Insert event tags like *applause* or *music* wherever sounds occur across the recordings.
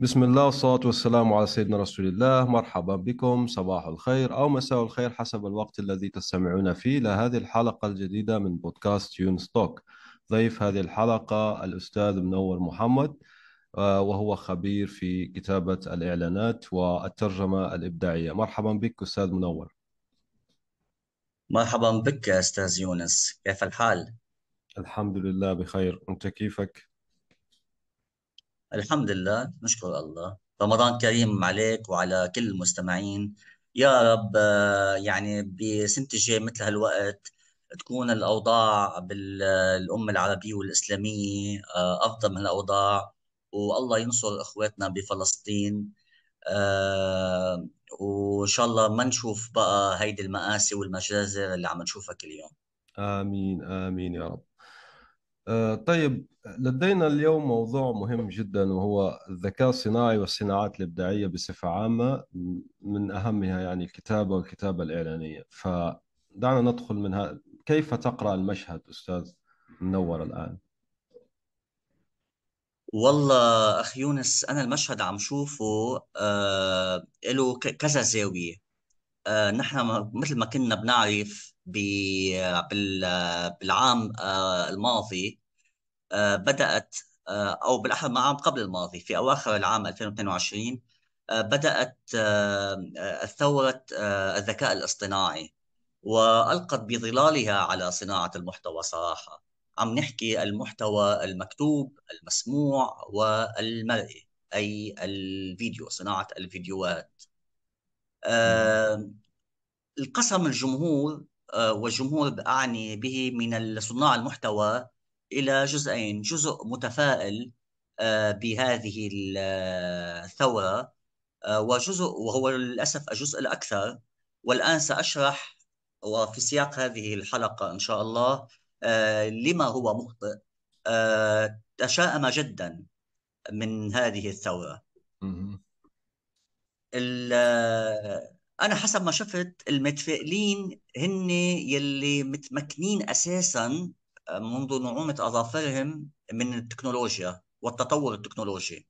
بسم الله والصلاة والسلام على سيدنا رسول الله. مرحبا بكم. صباح الخير أو مساء الخير حسب الوقت الذي تستمعون فيه. لهذه الحلقة الجديدة من بودكاست يون ستوك. ضيف هذه الحلقة الأستاذ منور محمد آه، وهو خبير في كتابة الإعلانات والترجمة الإبداعية. مرحبا بك أستاذ منور. مرحبا بك أستاذ يونس. كيف الحال؟ الحمد لله بخير. أنت كيفك؟ الحمد لله نشكر الله. رمضان كريم عليك وعلى كل المستمعين. يا رب آه، يعني بسنة الجاي مثل هالوقت تكون الأوضاع بالأمة العربية والإسلامية آه، أفضل من الأوضاع. والله ينصر إخواتنا بفلسطين آه، وإن شاء الله ما نشوف بقى هيدي المآسي والمجازر اللي عم نشوفها كل يوم. آمين آمين يا رب. طيب لدينا اليوم موضوع مهم جدا وهو الذكاء الصناعي والصناعات الإبداعية بصفة عامة من أهمها يعني الكتابة والكتابة الإعلانية. فدعنا ندخل منها كيف تقرأ المشهد أستاذ منور الآن؟ والله أخ يونس أنا المشهد عم شوفه آه له كذا زاوية. آه نحن مثل ما كنا بنعرف بالعام آه الماضي آه بدأت آه أو بالأحرى عام قبل الماضي في أواخر العام 2022 آه بدأت ثورة الذكاء الاصطناعي وألقت بظلالها على صناعة المحتوى صراحة. عم نحكي المحتوى المكتوب المسموع والمرئي أي الفيديو صناعة الفيديوهات. انقسم الجمهور والجمهور أعني به من صناع المحتوى إلى جزئين. جزء متفائل آه، بهذه الثورة آه، وجزء وهو للأسف الجزء الأكثر. والآن سأشرح وفي سياق هذه الحلقة إن شاء الله آه، لما هو مخطئ. آه، تشاءم جدا من هذه الثورة. أنا حسب ما شفت المتفائلين هن يلي متمكنين أساسا آه، منذ نعومة أظافرهم من التكنولوجيا والتطور التكنولوجي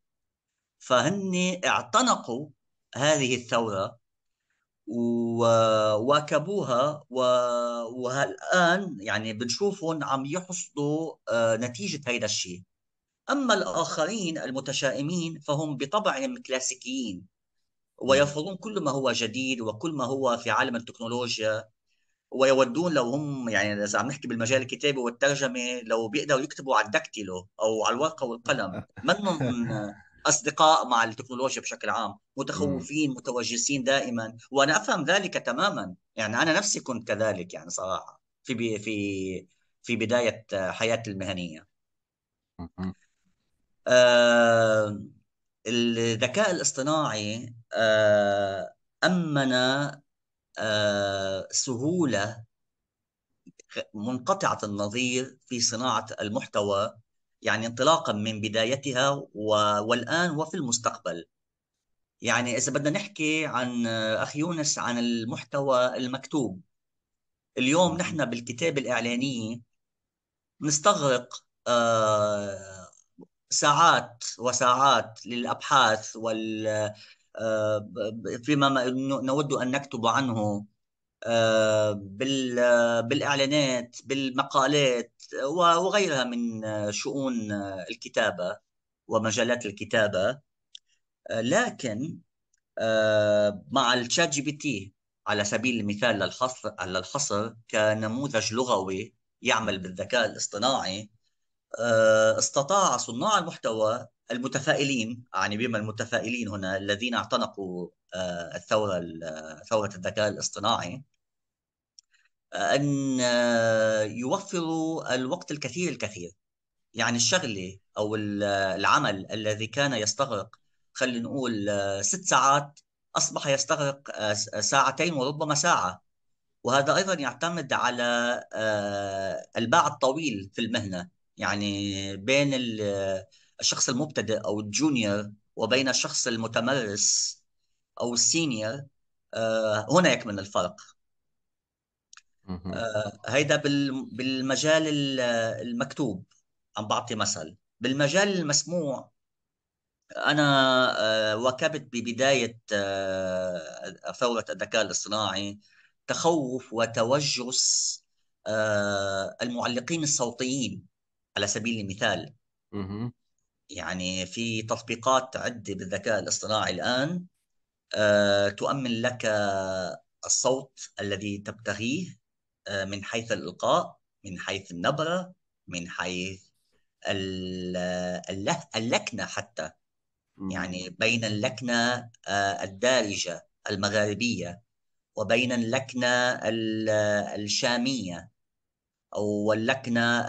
فهن اعتنقوا هذه الثورة وواكبوها و... والآن يعني بنشوفهم عم يحصدوا آه، نتيجة هذا الشيء أما الآخرين المتشائمين فهم بطبعهم كلاسيكيين. ويرفضون كل ما هو جديد وكل ما هو في عالم التكنولوجيا ويودون لو هم يعني إذا عم نحكي بالمجال الكتابي والترجمة لو بيقدروا يكتبوا على الدكتيلو أو على الورقة والقلم. *laughs* منهم أصدقاء مع التكنولوجيا بشكل عام. متخوفين متوجسين دائما. وأنا أفهم ذلك تماما. يعني أنا نفسي كنت كذلك يعني صراحة في بي في في بداية حياتي المهنية. مهم. آه الذكاء الاصطناعي آه أمن آه سهولة منقطعة النظير في صناعة المحتوى يعني انطلاقا من بدايتها. والآن وفي المستقبل يعني إذا بدنا نحكي عن أخي يونس عن المحتوى المكتوب اليوم. نحن بالكتابة الإعلانية نستغرق آه، ساعات وساعات للأبحاث وال آه، فيما ما نود أن نكتب عنه آه، بال- بالإعلانات بالمقالات وغيرها من شؤون الكتابة ومجالات الكتابة. آه، لكن آه، مع ال ChatGPT على سبيل المثال للحصر على الحصر كنموذج لغوي يعمل بالذكاء الاصطناعي استطاع صناع المحتوى المتفائلين أعني بما المتفائلين هنا الذين اعتنقوا آه، الثورة ثورة الذكاء الاصطناعي آه، يوفروا الوقت الكثير الكثير. يعني الشغلة أو العمل الذي كان يستغرق خلينا نقول آه، ست ساعات أصبح يستغرق آه، ساعتين وربما ساعة. وهذا أيضا يعتمد على آه، الباع الطويل في المهنة. يعني بين ال- الشخص المبتدئ أو الجونيور وبين الشخص المتمرس أو السينيور آه، هنا يكمن الفرق. آه، هيدا بال- بالمجال ال- المكتوب عم بعطي مثل. بالمجال المسموع أنا آه، واكبت ببداية آه، ثورة الذكاء الاصطناعي تخوف وتوجس المعلقين الصوتيين. على سبيل المثال مهم. يعني في تطبيقات عدة بالذكاء الاصطناعي الآن تؤمن لك الصوت الذي تبتغيه من حيث الإلقاء من حيث النبرة من حيث اللكنة حتى. يعني بين اللكنة آه، الدارجة المغاربية وبين اللكنة الشامية. أو اللكنة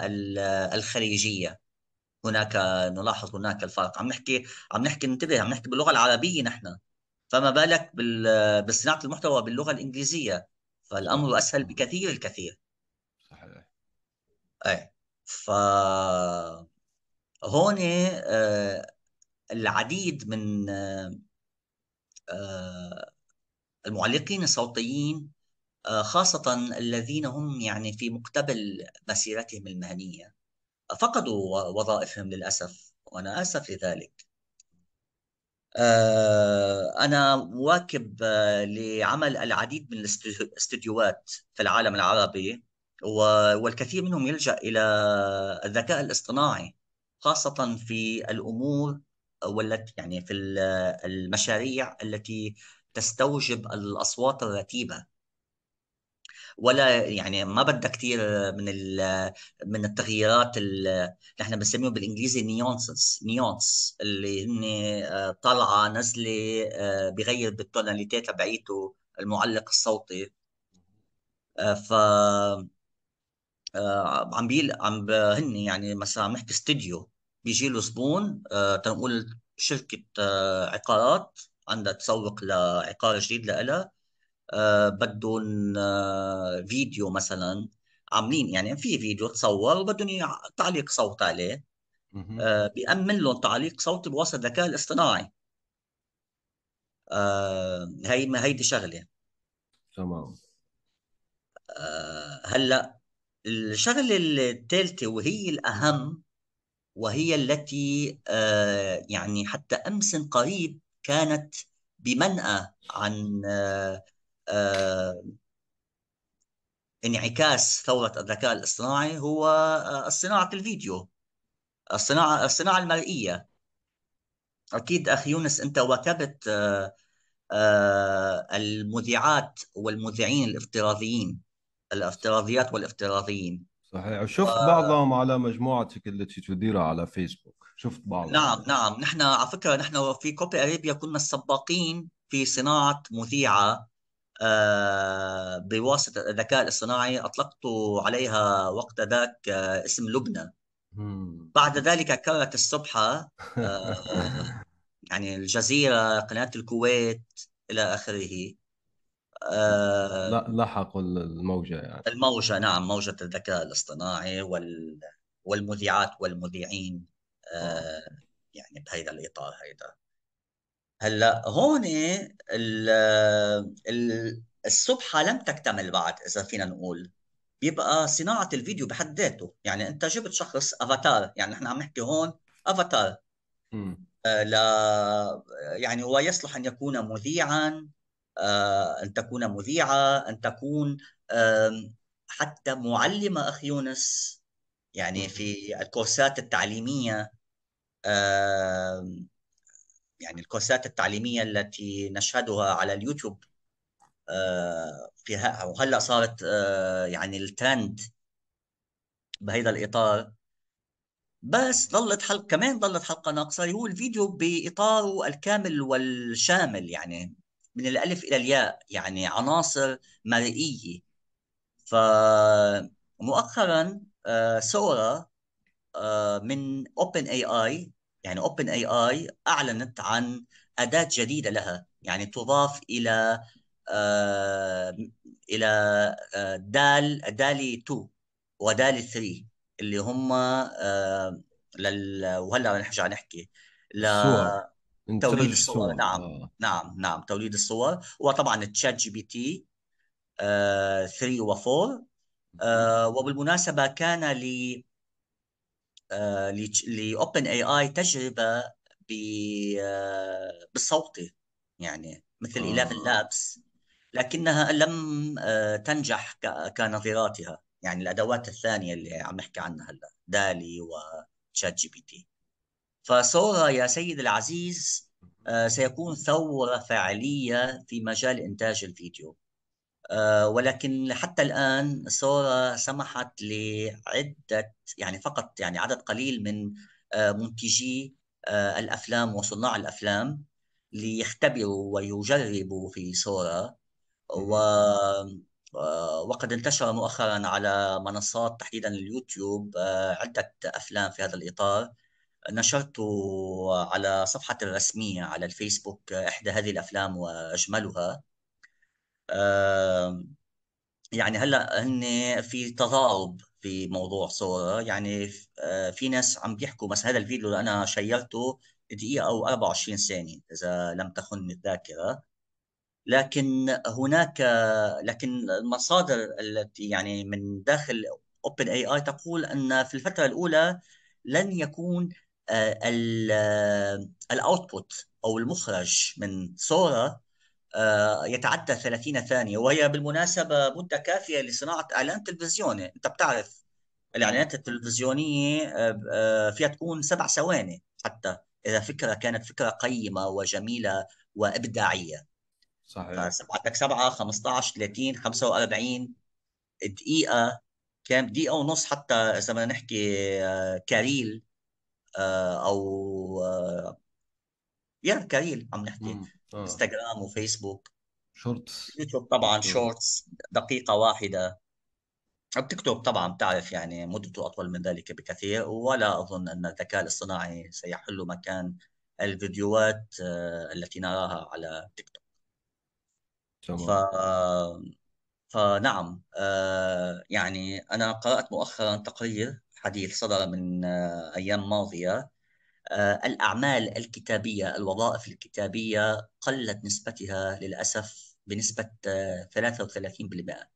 الخليجية. هناك نلاحظ هناك الفرق. عم نحكي عم نحكي انتبه عم نحكي باللغة العربية نحن. فما بالك بصناعة المحتوى باللغة الإنجليزية. فالأمر أسهل بكثير الكثير. صحيح. إيه. ف هون آه، العديد من آه، المعلقين الصوتيين آه، خاصة الذين هم يعني في مقتبل مسيرتهم المهنية. فقدوا وظائفهم للأسف وأنا آسف لذلك. آه، أنا مواكب لعمل العديد من الاستديوهات في العالم العربي والكثير منهم يلجأ إلى الذكاء الاصطناعي خاصة في الأمور والتي يعني في المشاريع التي تستوجب الأصوات الرتيبة. ولا يعني ما بدها كثير من من التغييرات اللي نحن بنسميه بالإنجليزي نيونسز نيونس اللي هن آه، طالعه نزلة آه، بغير بالتوناليتي تبعيته المعلق الصوتي. آه، ف عم بيل عم هن يعني مثلا عم نحكي استديو بيجي له زبون تنقول شركة عقارات عندها تسوق لعقار جديد لها بدهم آه فيديو مثلا. عاملين يعني في فيديو تصور وبدهم تعليق صوت عليه. آه بيأمن لهم تعليق صوتي بواسطة الذكاء الاصطناعي. آه هي ما هيدي شغلة. تمام. آه هلأ الشغلة الثالثة وهي الأهم وهي التي آه يعني حتى أمس قريب كانت بمنأى عن آه آه، انعكاس ثورة الذكاء الاصطناعي هو آه، صناعة الفيديو الصناعة الصناعة المرئية. أكيد أخي يونس أنت واكبت آه، المذيعات والمذيعين الافتراضيين الافتراضيات والافتراضيين. صحيح. شفت و... بعضهم على مجموعتك التي تديرها على فيسبوك. شفت بعضهم. نعم نعم. نحن على فكرة نحن في كوبي أريبيا كنا السباقين في صناعة مذيعة. آه، بواسطة الذكاء الاصطناعي أطلقت عليها وقت ذاك آه، اسم لبنى. بعد ذلك كررت السبحة آه، *laughs* يعني الجزيرة قناة الكويت إلى آخره. لا لحقوا الموجة يعني. الموجة نعم موجة الذكاء الاصطناعي وال والمذيعات والمذيعين يعني بهذا الإطار هيدا هلأ هون السبحه لم تكتمل بعد إذا فينا نقول. بيبقى صناعة الفيديو بحد ذاته. يعني أنت جبت شخص أفاتار. يعني نحن عم نحكي هون أفاتار. آه لا يعني هو يصلح أن يكون مذيعا. آه أن تكون مذيعة أن تكون حتى معلمة أخي يونس. يعني في الكورسات التعليمية. يعني الكورسات التعليمية التي نشهدها على اليوتيوب آه، فيها وهلأ صارت آه، يعني الترند بهذا الإطار. بس ظلت حلقه كمان ظلت حلقة ناقصة هو الفيديو بإطاره الكامل والشامل يعني من الألف إلى الياء يعني عناصر مرئية. فمؤخرا آه، سورا من اوبن اي اي يعني اوبن اي اي أعلنت عن أداة جديدة لها. يعني تضاف إلى آه إلى آه دال DALL-E 2 و DALL-E 3 اللي هم آه لل وهلا رح نحكي ل توليد الصور. نعم آه. نعم نعم توليد الصور. وطبعا ChatGPT 3 و 4 آه وبالمناسبة كان ل ل OpenAI تجربة بالصوتي يعني مثل آه. ElevenLabs لكنها لم تنجح كنظيراتها يعني الأدوات الثانية اللي عم نحكي عنها هلا DALL-E و ChatGPT ف Sora يا سيد العزيز سيكون ثورة فعلية في مجال إنتاج الفيديو. آه، ولكن حتى الآن سورا سمحت لعدة يعني فقط يعني عدد قليل من آه، منتجي آه، الأفلام وصناع الأفلام ليختبروا ويجربوا في سورا و وقد انتشر مؤخرا على منصات تحديدا اليوتيوب عدة أفلام في هذا الإطار. نشرت على صفحتي الرسمية على الفيسبوك إحدى هذه الأفلام وأجملها. يعني هلأ هن في تضارب في موضوع Sora يعني آه، في ناس عم بيحكوا مثلا هذا الفيديو اللي أنا شيرته دقيقة أو 24 ثانية إذا لم تخن الذاكرة. لكن هناك لكن المصادر التي يعني من داخل OpenAI تقول أن في الفترة الأولى لن يكون آه، ال output أو المخرج من Sora آه، يتعدى 30 ثانية. وهي بالمناسبة مدة كافية لصناعة إعلان تلفزيوني. أنت بتعرف الإعلانات التلفزيونية آه، آه، فيها تكون سبع ثواني حتى إذا فكرة كانت فكرة قيمة وجميلة وإبداعية. صحيح. عندك سبعة 15 30 45 دقيقة كان دقيقة ونص حتى إذا بدنا نحكي كاريل أو يا ك reel عم نحكي. آه. انستغرام وفيسبوك. shorts يوتيوب طبعا shorts دقيقة واحدة. التيك توك طبعا بتعرف يعني مدته أطول من ذلك بكثير ولا أظن أن الذكاء الاصطناعي سيحل مكان الفيديوهات آه، التي نراها على تيك توك. ف... فنعم آه، يعني أنا قرأت مؤخرا تقرير حديث صدر من آه، أيام ماضية. الأعمال الكتابية الوظائف الكتابية قلت نسبتها للأسف بنسبة 33% آه،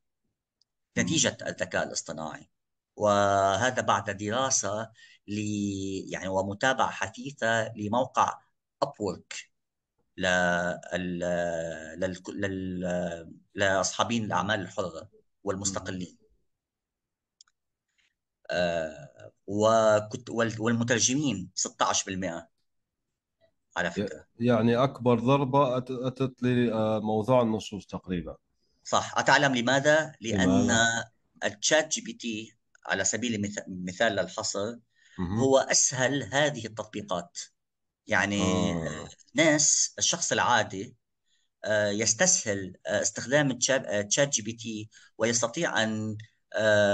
نتيجة الذكاء الاصطناعي. وهذا بعد دراسة ل يعني ومتابعة حثيثة لموقع أبورك. لأصحابين الأعمال الحرة والمستقلين. آه، وكنت والمترجمين 16% على فكرة يعني أكبر ضربة أتت لموضوع النصوص تقريبا صح أتعلم لماذا؟ لأن؟ ال ChatGPT على سبيل المثال للحصر هو أسهل هذه التطبيقات يعني آه. ناس الشخص العادي آه، يستسهل استخدام ال ChatGPT ويستطيع أن آه،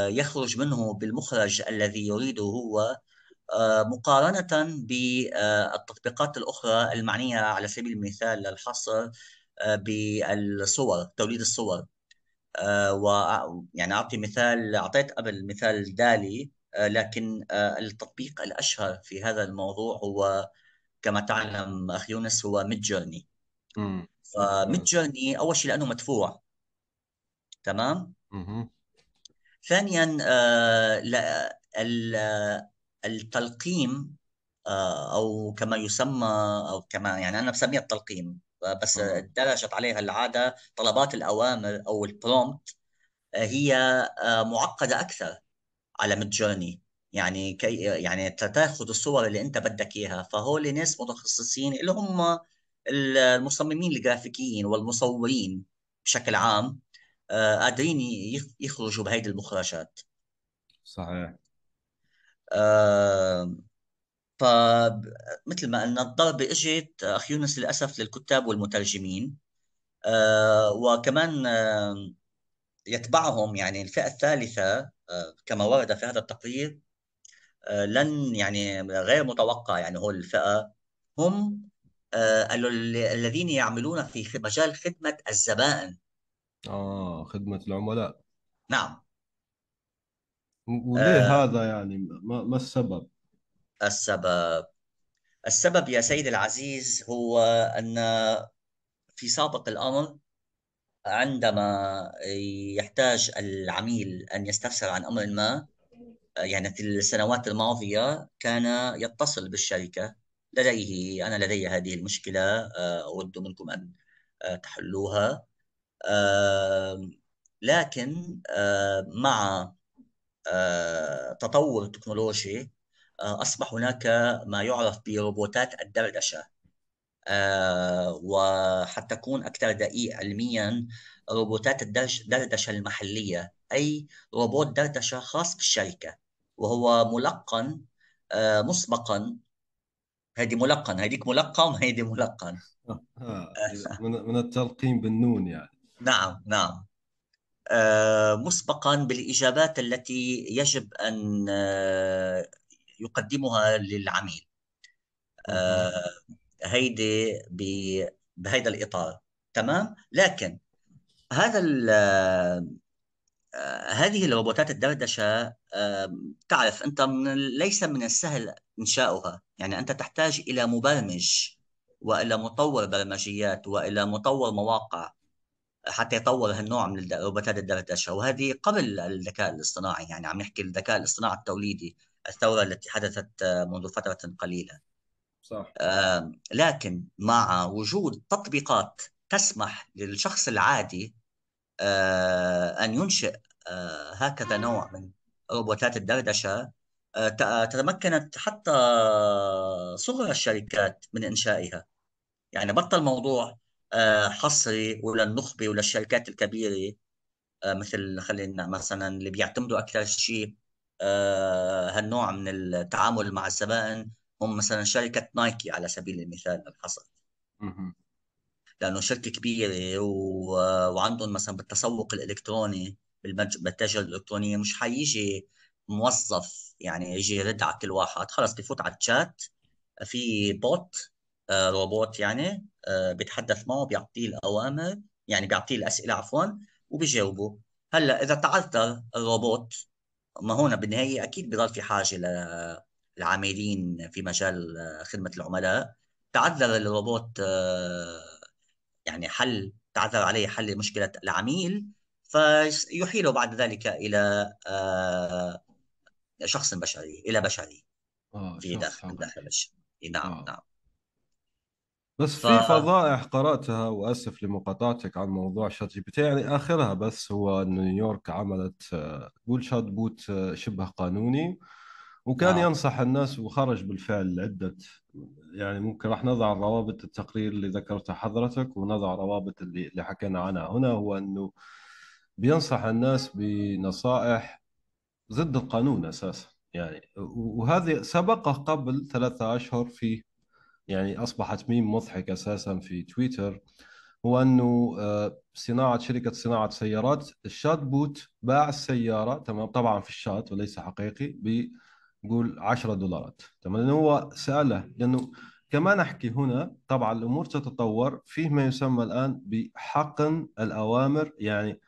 يخرج منه بالمخرج الذي يريده هو آه، مقارنة بالتطبيقات الأخرى المعنية على سبيل المثال للحصر آه، بالصور توليد الصور. ويعني أعطي مثال أعطيت قبل مثال دالي لكن التطبيق الأشهر في هذا الموضوع هو كما تعلم أخي يونس هو ميد جيرني ف Midjourney أول شيء لأنه مدفوع. تمام؟ ثانيا آه، التلقيم آه، أو كما يسمى أو كما يعني أنا بسميها التلقيم بس درجت عليها العادة طلبات الأوامر أو ال prompt آه، هي معقدة أكثر على Midjourney يعني كي يعني تاخذ الصور اللي أنت بدك إياها. فهول ناس متخصصين اللي هم المصممين الجرافيكيين والمصورين بشكل عام. آه، قادرين يخرجوا بهيدي المخرجات. صحيح. آه فمثل ما قلنا الضربة اجت أخ يونس للأسف للكتاب والمترجمين. آه وكمان آه يتبعهم يعني الفئة الثالثة آه كما ورد في هذا التقرير آه لن يعني غير متوقع يعني هو الفئة. هم آه الذين يعملون في مجال خدمة الزبائن. آه خدمة العملاء. نعم. وليه آه هذا يعني؟ ما, ما السبب؟ السبب. السبب يا سيدي العزيز هو أن في سابق الأمر عندما يحتاج العميل أن يستفسر عن أمر ما يعني في السنوات الماضية كان يتصل بالشركة. لديه أنا لدي هذه المشكلة أود منكم أن تحلوها. لكن مع تطور التكنولوجي أصبح هناك ما يعرف بروبوتات الدردشة. وحتى أكون أكثر دقيق علميا روبوتات الدردشة المحلية أي روبوت دردشة خاص بالشركة. وهو ملقن مسبقا. هذه ملقن هذيك ملقن وهذه ملقن. آه، من من التلقين بالنون يعني. نعم نعم. آه، مسبقا بالإجابات التي يجب أن آه، يقدمها للعميل. هيدي بهذا الإطار. تمام؟ لكن هذا هذه الروبوتات الدردشة تعرف أنت من ليس من السهل إنشاؤها. يعني أنت تحتاج إلى مبرمج وإلى مطور برمجيات وإلى مطور مواقع. حتى يطور هالنوع من روبوتات الدردشة. وهذه قبل الذكاء الاصطناعي يعني عم نحكي الذكاء الاصطناعي التوليدي الثورة التي حدثت منذ فترة قليلة. صح. لكن مع وجود تطبيقات تسمح للشخص العادي آه، أن ينشئ آه، هكذا نوع من روبوتات الدردشة آه، تمكنت حتى صغر الشركات من إنشائها. يعني بطل موضوع حصري ولا النخبة ولا الشركات الكبيرة مثل خلينا مثلا اللي بيعتمدوا أكثر شيء هالنوع من التعامل مع الزبائن هم مثلا شركة نايكي على سبيل المثال الحصر لأنه شركة كبيرة و... وعندهم مثلا بالتسوق الإلكتروني بالمتاجر الالكترونيه مش حيجي موظف يعني يجي يرد على كل واحد. خلص بفوت على الشات في بوت آه، روبوت يعني آه، بيتحدث معه بيعطيه الأوامر يعني بيعطيه الأسئلة عفوا وبيجاوبه. هلأ إذا تعذر الروبوت ما هون بالنهاية أكيد بضل في حاجة للعاملين في مجال آه، خدمة العملاء. تعذر الروبوت يعني حل تعثر عليه حل مشكلة العميل فيحيله بعد ذلك آه، شخص بشري إلى بشري. آه في داخل داخل الشيء نعم آه. نعم. بس ف... في فضائح قرأتها وأسف لمقاطعتك عن موضوع ChatGPT يعني آخرها بس هو أن نيويورك عملت قول chatbot شبه قانوني وكان آه. ينصح الناس وخرج بالفعل عدة يعني ممكن راح نضع روابط التقرير اللي ذكرته حضرتك ونضع روابط اللي اللي حكينا عنها هنا هو إنه بينصح الناس بنصائح ضد القانون أساسا يعني وهذه سبقه قبل ثلاثة أشهر في يعني أصبحت ميم مضحك أساسا في تويتر هو أنه آه، صناعة شركة صناعة سيارات ال chatbot باع السيارة تمام طبعا في الشات وليس حقيقي قول 10 دولارات تمام لأنه هو سأله لأنه كما نحكي هنا طبعا الأمور تتطور فيه ما يسمى الآن بحقن الأوامر يعني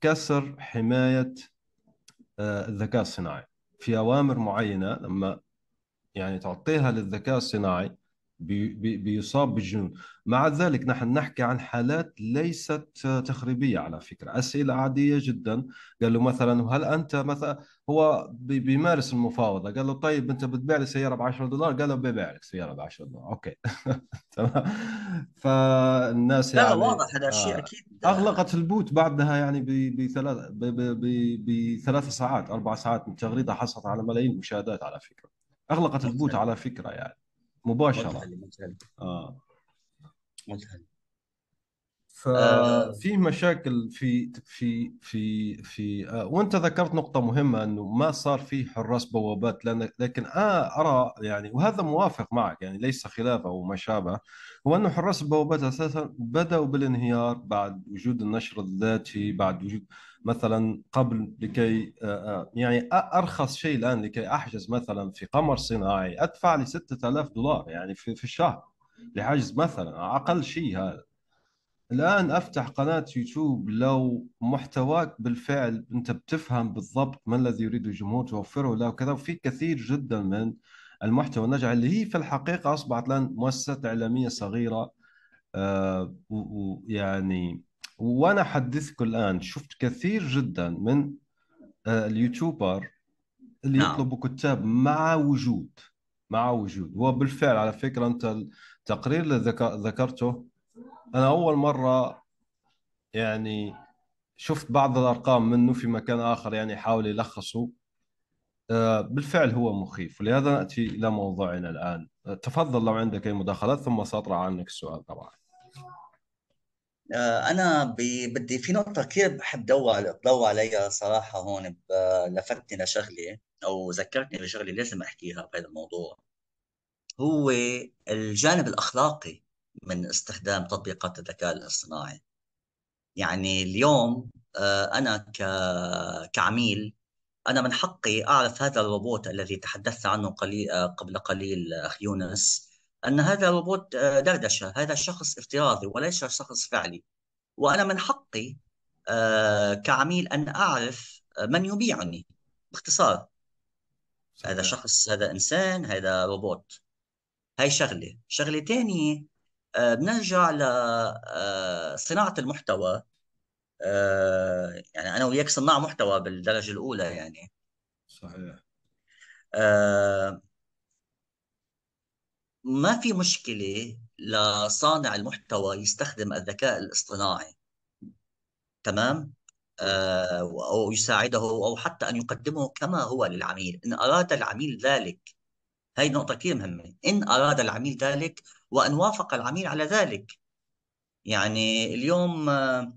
كسر حماية آه، الذكاء الصناعي. في أوامر معينة لما يعني تعطيها للذكاء الصناعي بي بيصاب بالجنون. مع ذلك نحن نحكي عن حالات ليست تخريبية على فكرة. أسئلة عادية جدا. قال له مثلا هل أنت مثلا هو بيمارس المفاوضة. قال له طيب أنت بتبيع لي سيارة ب 10 دولار؟ قال له ببيع لك سيارة ب 10 دولار. okay. *laughs* تمام. فالناس يعني لا واضح هذا الشيء آه أكيد. أغلقت ال bot بعدها يعني بثلاث بثلاث ساعات أربع ساعات من تغريدة حصلت على ملايين المشاهدات على فكرة. أغلقت ال bot على فكرة يعني. مباشرة. آه. مذهل ففي مشاكل في في في في آه وانت ذكرت نقطة مهمة إنه ما صار في حراس بوابات لكن آه أرى يعني وهذا موافق معك يعني ليس خلاف أو ما شابه هو إنه حراس البوابات أساسا بدأوا بالانهيار بعد وجود النشر الذاتي بعد وجود مثلا قبل لكي آه، آه، يعني أرخص شيء الآن لكي أحجز مثلا في قمر صناعي أدفع لي 6000 دولار يعني في في الشهر لحجز مثلا أقل شيء هذا. الآن أفتح قناة يوتيوب لو محتواك بالفعل أنت بتفهم بالضبط ما الذي يريد الجمهور توفره له وكذا وفي كثير جدا من المحتوى الناجح اللي هي في الحقيقة أصبحت الان مؤسسات إعلامية صغيرة آه ويعني وأنا احدثك الآن شفت كثير جدا من آه، اليوتيوبر اللي نعم. يطلبوا كتاب مع وجود مع وجود هو بالفعل على فكرة أنت التقرير اللي ذك- ذكرته أنا أول مرة يعني شفت بعض الأرقام منه في مكان آخر يعني يحاول يلخصه. آه، بالفعل هو مخيف ولهذا نأتي إلى موضوعنا الآن. آه، تفضل لو عندك أي مداخلات ثم سأطرح عنك السؤال طبعا. آه، أنا ب- بدي في نقطة كثير بحب دور ضوء عليها صراحة هون لفتني لشغلة أو ذكرتني بشغلة لازم أحكيها بهذا الموضوع. هو الجانب الأخلاقي. من استخدام تطبيقات الذكاء الاصطناعي. يعني اليوم آه، أنا ك- كعميل أنا من حقي أعرف هذا الروبوت الذي تحدثت عنه قليل آه، قبل قليل أخي يونس أن هذا روبوت آه، دردشة. هذا شخص افتراضي وليس شخص فعلي. وأنا من حقي كعميل أن أعرف من يبيعني. باختصار. هذا شخص هذا إنسان هذا روبوت. هاي شغلة. تانية آه، بنرجع لصناعة المحتوى. آه، يعني أنا وياك صناع محتوى بالدرجة الأولى يعني. صحيح. آه، ما في مشكلة لصانع المحتوى يستخدم الذكاء الاصطناعي. تمام. آه، أو يساعده أو حتى أن يقدمه كما هو للعميل. إن أراد العميل ذلك هاي نقطة كثير مهمة. إن أراد العميل ذلك وأن وافق العميل على ذلك. يعني اليوم آه،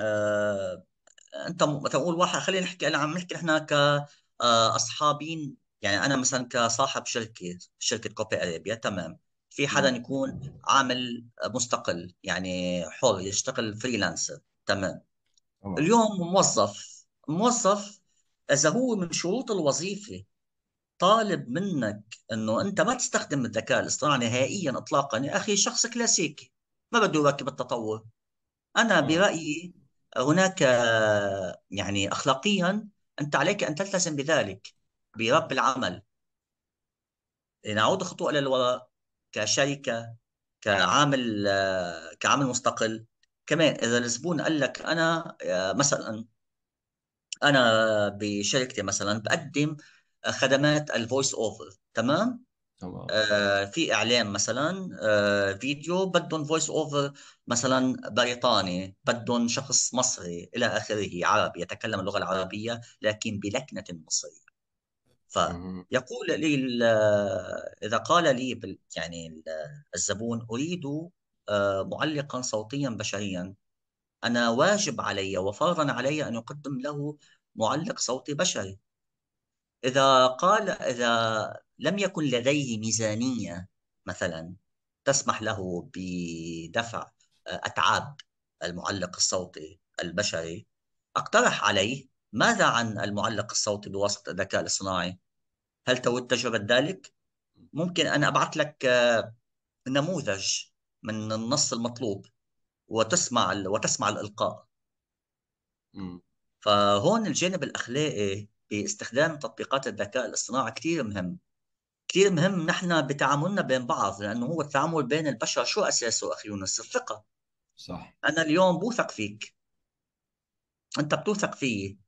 آه، م- مثلا نقول واحد خلينا نحكي أنا عم نحكي نحن كاصحابين يعني أنا مثلا كصاحب شركة شركة Copy Arabia تمام. في حدا. يكون عامل مستقل يعني حر يشتغل freelancer تمام. تمام. اليوم موظف موظف إذا هو من شروط الوظيفة طالب منك إنه أنت ما تستخدم الذكاء الاصطناعي نهائيا اطلاقا. يا أخي شخص كلاسيكي ما بده يواكب التطور. أنا تمام برأيي هناك يعني أخلاقيا أنت عليك أن تلتزم بذلك برب العمل. نعود خطوة إلى الوراء كشركة كعامل كعامل مستقل. كمان إذا الزبون قال لك أنا آه، مثلا أنا بشركتي مثلا بقدم خدمات ال voice over تمام؟ تمام. آه، في إعلان مثلا آه، فيديو بدهم voice over مثلا بريطاني بدهم شخص مصري إلى آخره عربي يتكلم اللغة العربية لكن بلكنة مصرية. فيقول لي آه، إذا قال لي يعني ال- الزبون أريد آه، معلقا صوتيا بشريا. أنا واجب علي وفرضا علي أن اقدم له معلق صوتي بشري. إذا قال إذا لم يكن لديه ميزانية مثلا تسمح له بدفع آه، أتعاب المعلق الصوتي البشري أقترح عليه ماذا عن المعلق الصوتي بواسطة الذكاء الاصطناعي؟ هل تود تجربة ذلك؟ ممكن أنا أبعث لك آه، نموذج من النص المطلوب وتسمع وتسمع الإلقاء. فهون الجانب الأخلاقي باستخدام تطبيقات الذكاء الاصطناعي كثير مهم. كثير مهم نحن بتعاملنا بين بعض لأنه هو التعامل بين البشر شو أساسه أخي يونس؟ الثقة. صح. أنا اليوم بوثق فيك. أنت بتوثق فيي.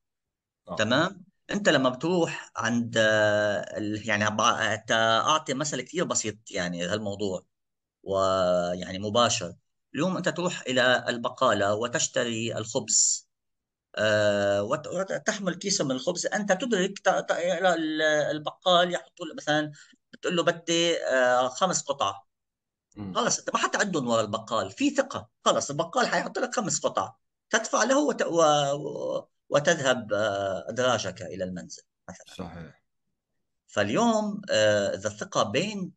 آه. تمام؟ أنت لما بتروح عند يعني أعطي مثل كثير بسيط يعني هالموضوع ويعني مباشر. اليوم أنت تروح إلى البقالة وتشتري الخبز. وتحمل كيسا من الخبز. أنت تدرك البقال يحط مثلا بتقول له بدي آه، خمس قطع. خلص انت ما حتعدهم ورا البقال في ثقة. خلص البقال حيحط لك خمس قطع. تدفع له وت... و... وتذهب آه، أدراجك إلى المنزل مثلا. صحيح. فاليوم آه، إذا الثقة بين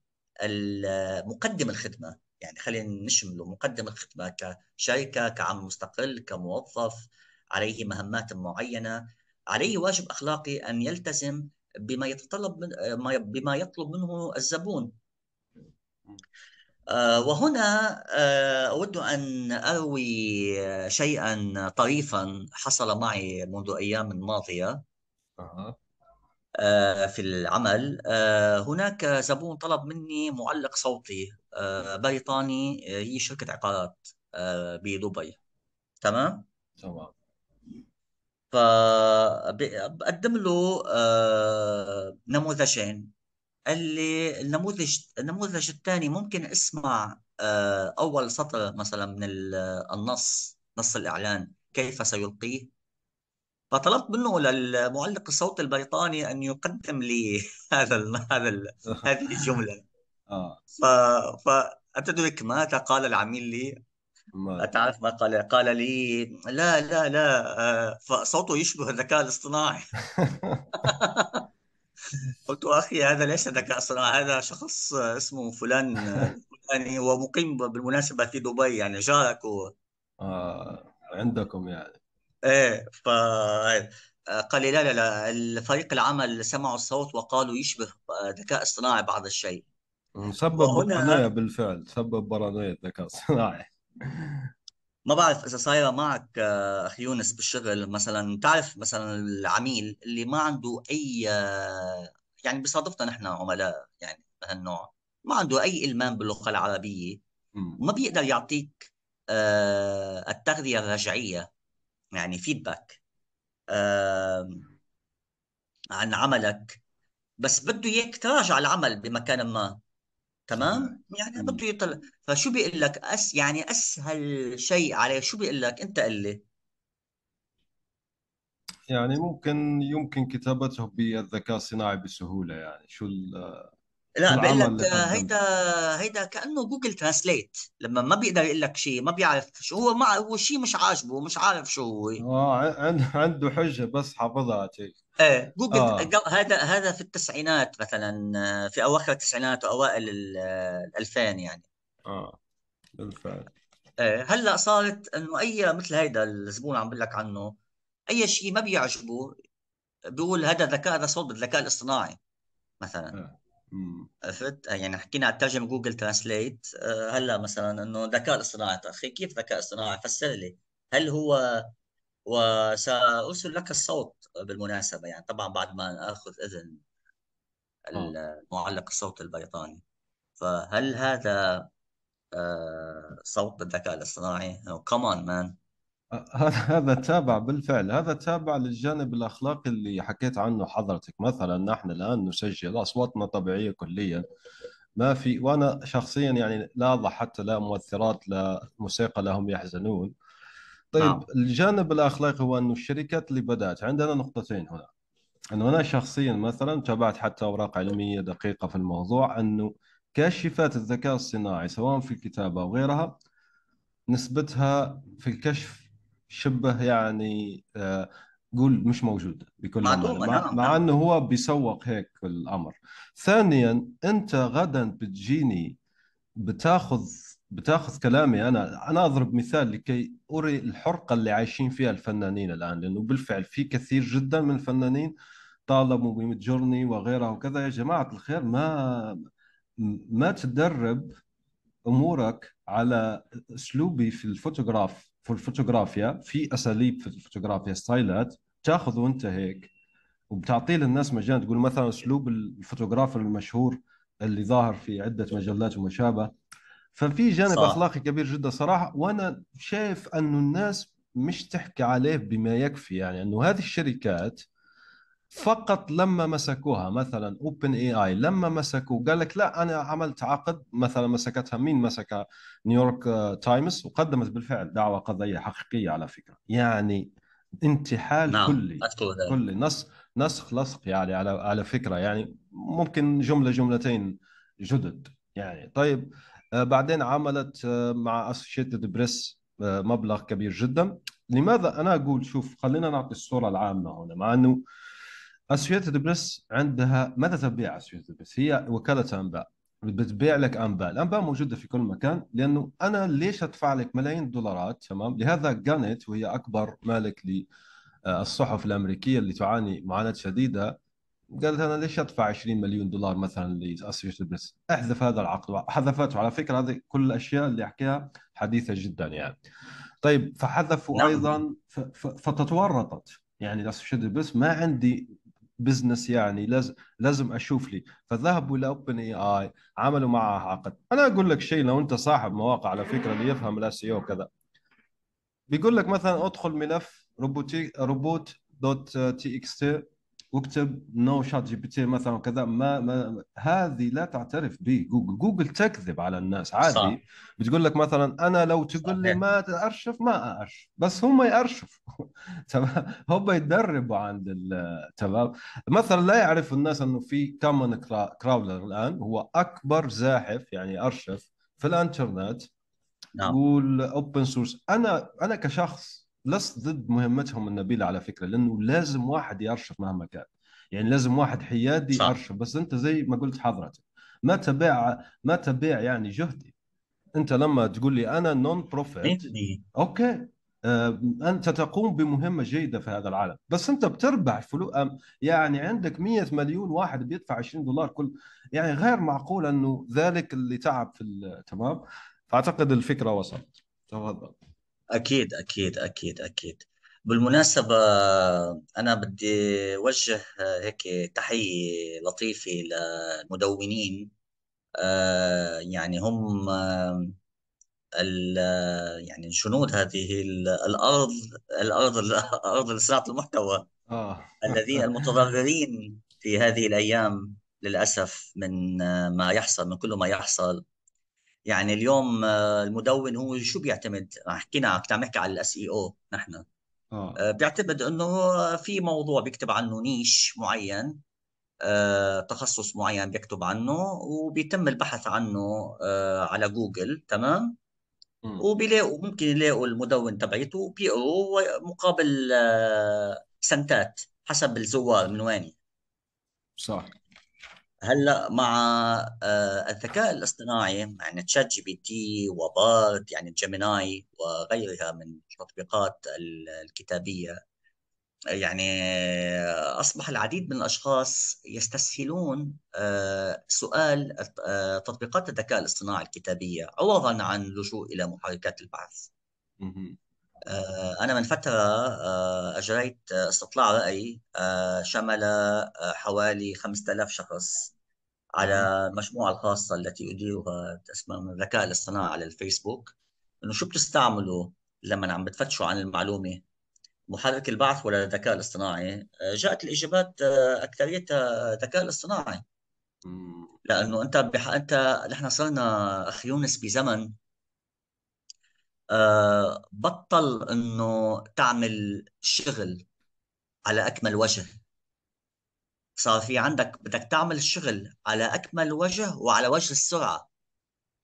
مقدم الخدمة يعني خلينا نشمله مقدم الخدمة كشركة كعمل مستقل كموظف عليه مهمات معينة عليه واجب أخلاقي أن يلتزم بما يتطلب من ما- بما يطلب منه الزبون. آه، وهنا آه، أود أن أروي شيئا طريفا حصل معي منذ أيام ماضية. آه، في العمل. هناك زبون طلب مني معلق صوتي بريطاني هي شركة عقارات بدبي. تمام؟ تمام. فبقدم له آه، نموذجين اللي النموذج النموذج الثاني ممكن اسمع آه، أول سطر مثلا من النص نص الإعلان كيف سيلقيه؟ فطلبت منه للمعلق الصوتي البريطاني أن يقدم لي *laughs* هذا ال هذا ال هذه الجملة. *laughs* آه. ف فأتدرك ماذا قال العميل لي؟ ما تعرف ما قال قال لي لا لا لا آه، فصوته يشبه الذكاء الاصطناعي. *laughs* قلت أخي هذا ليس ذكاء اصطناعي هذا شخص اسمه فلان الفلاني ومقيم بالمناسبة في دبي يعني جارك و... آه عندكم يعني. إيه ف قال لي لا لا لا الفريق العمل سمعوا الصوت وقالوا يشبه ذكاء اصطناعي بعض الشيء. سبب بارانويا وهنا بالفعل سبب بارانويا الذكاء الصناعي ما بعرف إذا صايرة معك آه، أخي يونس بالشغل مثلا تعرف مثلا العميل اللي ما عنده أي آه، يعني بصادفنا نحن عملاء يعني هالنوع ما عنده أي إلمام باللغة العربية. وما بيقدر يعطيك آه، التغذية الرجعية يعني فيدباك عن عملك بس بده اياك تراجع العمل بمكان ما تمام؟ يعني. بده يطلع فشو بيقول لك؟ أس يعني أسهل شيء عليه شو بيقول لك؟ أنت قل لي. يعني ممكن يمكن كتابته بالذكاء الصناعي بسهولة يعني. شو ال- شو لا العمل لك هيدا هيدا كأنه Google Translate لما ما بيقدر يقول لك شيء ما بيعرف شو هو ما هو شيء مش عاجبه مش عارف شو هو. آه عنده حجة بس حافظها شيء. إيه. جوجل جو- هذا هذا في التسعينات مثلا آه، في أواخر التسعينات وأوائل ال- آه، الألفين يعني. آه. بالفعل. إيه. هلأ صارت إنه أي مثل هيدا الزبون عم بقول لك عنه أي شيء ما بيعجبه بيقول هذا ذكاء هذا صوت بالذكاء الاصطناعي مثلا. آه. مم. عرفت؟ يعني حكينا عن ترجمه Google Translate هلأ مثلا إنه ذكاء اصطناعي أخي كيف ذكاء اصطناعي؟ فسر لي. هل هو وسأرسل لك الصوت بالمناسبة يعني طبعا بعد ما آخذ إذن آه. المعلق الصوت البريطاني. فهل هذا آه، صوت بالذكاء الاصطناعي؟ كمان مان هذا هذا تابع بالفعل. هذا تابع للجانب الأخلاقي اللي حكيت عنه حضرتك. مثلا نحن الآن نسجل أصواتنا طبيعية كليا. ما في وأنا شخصيا يعني لا أضع حتى لا مؤثرات لا موسيقى لهم يحزنون. طيب نعم الجانب الأخلاقي هو أنه الشركات اللي بدأت عندنا نقطتين هنا. أنه أنا شخصيا مثلا تابعت حتى أوراق علمية دقيقة في الموضوع أنه كاشفات الذكاء الصناعي سواء في الكتابة أو غيرها نسبتها في الكشف شبه يعني آه، قول مش موجودة بكل مع, نعم مع نعم. أنه هو بيسوق هيك الأمر. ثانيا أنت غدا بتجيني بتاخذ بتاخذ كلامي أنا. أنا أضرب مثال لكي أري الحرقة اللي عايشين فيها الفنانين الآن لأنه بالفعل في كثير جدا من الفنانين طالبوا ب Midjourney وغيرها وكذا. يا جماعة الخير ما ما تدرب أمورك على أسلوبي في الفوتوغراف في الفوتوغرافيا في أساليب في الفوتوغرافيا ستايلات. تاخذ وأنت هيك وبتعطيه للناس مجال. تقول مثلا أسلوب ال photographer المشهور اللي ظاهر في عدة مجلات وما شابه ففي جانب صح. أخلاقي كبير جدا صراحة وأنا شايف انه الناس مش تحكي عليه بما يكفي. يعني أنه هذه الشركات فقط لما مسكوها مثلا OpenAI لما مسكوه قال لك لا أنا عملت عقد مثلا مسكتها. مين مسكها نيويورك آه، تايمز وقدمت بالفعل دعوى قضائيه حقيقية على فكرة. يعني انتحال نعم كلي كلي. نسخ نسخ لصق يعني على على فكرة. يعني ممكن جملة جملتين جدد. يعني طيب بعدين عملت آه، مع Associated Press مبلغ كبير جدا لماذا أنا أقول شوف خلينا نعطي الصورة العامة هنا مع إنه Associated Press عندها ماذا تبيع Associated Press؟ هي وكالة أنباء بتبيع لك أنباء، الأنباء موجودة في كل مكان لأنه أنا ليش أدفع لك ملايين الدولارات تمام؟ لهذا جانت وهي أكبر مالك للصحف الأمريكية اللي تعاني معاناة شديدة قالت أنا ليش أدفع 20 مليون دولار مثلا ل Associated Press؟ أحذف هذا العقد، حذفته على فكرة هذه كل الأشياء اللي احكيها حديثة جدا يعني. طيب فحذفوا نعم. أيضا فتورطت. يعني ال Associated Press ما عندي business يعني لازم لازم أشوف لي. فذهبوا إلى OpenAI عملوا معها عقد. أنا أقول لك شيء لو أنت صاحب مواقع على فكرة اللي يفهم ال SEO كذا بيقول لك مثلا ادخل ملف روبوتي robot dot txt واكتب no ChatGPT مثلا كذا ما, ما هذه لا تعترف به جوجل جوجل تكذب على الناس. عادي. صح. بتقول لك مثلا أنا لو تقول لي ما تارشف ما أرشف. بس هم يأرشفوا. *laughs* تمام؟ هم يتدربوا عند تمام؟ مثلا لا يعرف الناس إنه في Common Crawler الآن. هو أكبر زاحف يعني أرشف في الإنترنت. نعم. وال open source أنا أنا كشخص لست ضد مهمتهم النبيلة على فكرة لأنه لازم واحد يرشف مهما كان. يعني لازم واحد حيادي صح. يرشف. بس أنت زي ما قلت حضرتك ما تبيع ما تبيع يعني جهدي. أنت لما تقول لي أنا non-profit 100% okay. آه، أنت تقوم بمهمة جيدة في هذا العالم. بس أنت بتربح فلوس يعني عندك 100 مليون واحد بيدفع 20 دولار كل يعني غير معقول أنه ذلك اللي تعب في تمام؟ فأعتقد الفكرة وصلت. تفضل. أكيد أكيد أكيد أكيد. بالمناسبة أنا بدي أوجه هيك تحية لطيفة للمدونين. آه، يعني هم آه، آه، يعني جنود هذه ال- الأرض الأرض الأرض لصناعة المحتوى. آه. الذين المتضررين في هذه الأيام للأسف من آه، ما يحصل من كل ما يحصل. يعني اليوم آه، المدون هو شو بيعتمد؟ حكينا كنت عم نحكي على ال SEO نحن. آه. آه، بيعتمد إنه في موضوع بيكتب عنه niche معين آه، تخصص معين بيكتب عنه وبيتم البحث عنه آه، على جوجل تمام؟ وبيلاقوا ممكن يلاقوا المدون تبعيته بيقروا مقابل آه، سنتات حسب الزوار من وين. صح. هلأ مع آه، الذكاء الاصطناعي يعني ChatGPT و Bard يعني Gemini وغيرها من التطبيقات ال- الكتابية يعني آه، أصبح العديد من الأشخاص يستسهلون آه، سؤال تطبيقات الذكاء الاصطناعي الكتابية عوضا عن اللجوء إلى محركات البحث. أنا من فترة أجريت استطلاع رأي شمل حوالي 5000 شخص. على المجموعة الخاصة التي أديرها اسمها من الذكاء الاصطناعي على الفيسبوك إنه شو بتستعملوا لما عم بتفتشوا عن المعلومة؟ محرك البحث ولا الذكاء الاصطناعي؟ آه، جاءت الإجابات آه، أكثريتها الذكاء الاصطناعي. أمم، لأنه أنت بح... أنت نحن صرنا أخي يونس بزمن آه، بطل إنه تعمل شغل على أكمل وجه. صار في عندك بدك تعمل الشغل على أكمل وجه وعلى وجه السرعة.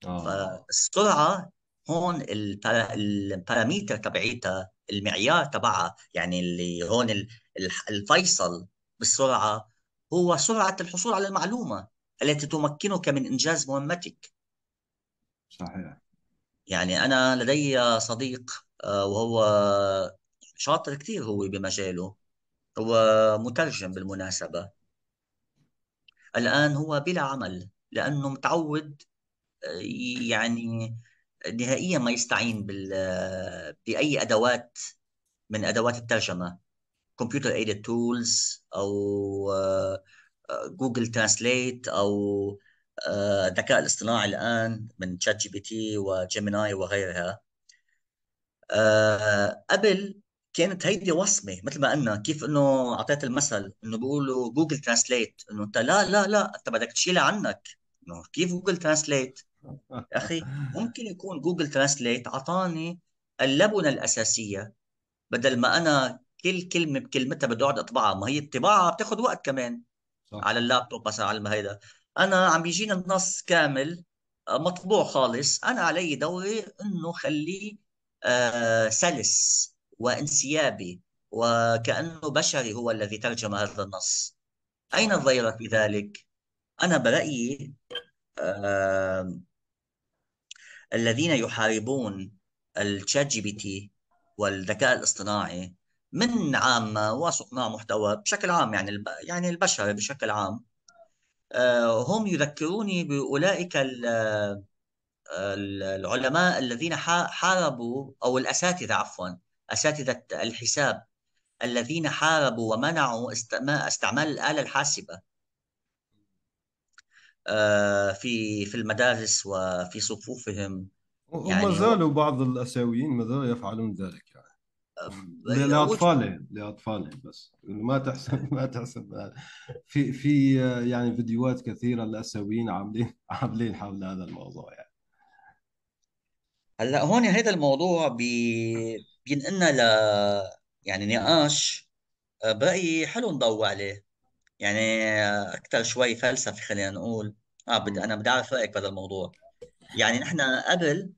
آه. فالسرعة هون البارا- الباراميتر تبعيتها المعيار تبعها يعني اللي هون الفيصل بالسرعة هو سرعة الحصول على المعلومة التي تمكنك من إنجاز مهمتك. صحيح. يعني أنا لدي صديق آه، وهو شاطر كثير هو بمجاله. هو مترجم بالمناسبة. الآن هو بلا عمل لأنه متعود آه، يعني نهائيا ما يستعين بال بأي أدوات من أدوات الترجمة كمبيوتر ايدد تولز أو Google Translate أو آه، الذكاء الاصطناعي الآن من ChatGPT و Gemini وغيرها. آه، قبل كانت هيدي وصمة مثل ما قلنا كيف إنه أعطيت المثل إنه بيقولوا Google Translate إنه أنت لا لا لا أنت بدك تشيلها عنك. إنه كيف Google Translate يا أخي ممكن يكون Google Translate أعطاني اللبنة الأساسية بدل ما أنا كل كلمة بكلمتها بدي أقعد أطبعها ما هي الطباعة بتاخذ وقت كمان صح. على اللابتوب مثلا على هيدا. أنا عم بيجيني النص كامل آه، مطبوع خالص. أنا علي دوري إنه خليه آه سلس. وانسيابي وكأنه بشري هو الذي ترجم هذا النص أين الضير في ذلك؟ أنا برأيي آه الذين يحاربون ال ChatGPT والذكاء الاصطناعي من عامة وصناع محتوى بشكل عام يعني الب... يعني البشر بشكل عام آه، هم يذكروني بأولئك ال- العلماء الذين حاربوا أو الأساتذة عفوا أساتذة الحساب الذين حاربوا ومنعوا استعمال الآلة الحاسبة آه، في في المدارس وفي صفوفهم. وما يعني هو زالوا بعض الآسيويين ما زالوا يفعلون ذلك؟ يعني لأطفالهم لأطفالهم بس. ما تحسب *laughs* ما تحسب. في في يعني فيديوهات كثيرة الاسيويين عاملين *laughs* عاملين حول هذا الموضوع يعني. هلأ هون هذا الموضوع بي بينقلنا ل يعني نقاش آه، برأيي حلو نضوي عليه. يعني آه، أكثر شوي فلسفي خلينا نقول. آه بدي أنا بدي أعرف رأيك بهذا الموضوع. يعني نحن قبل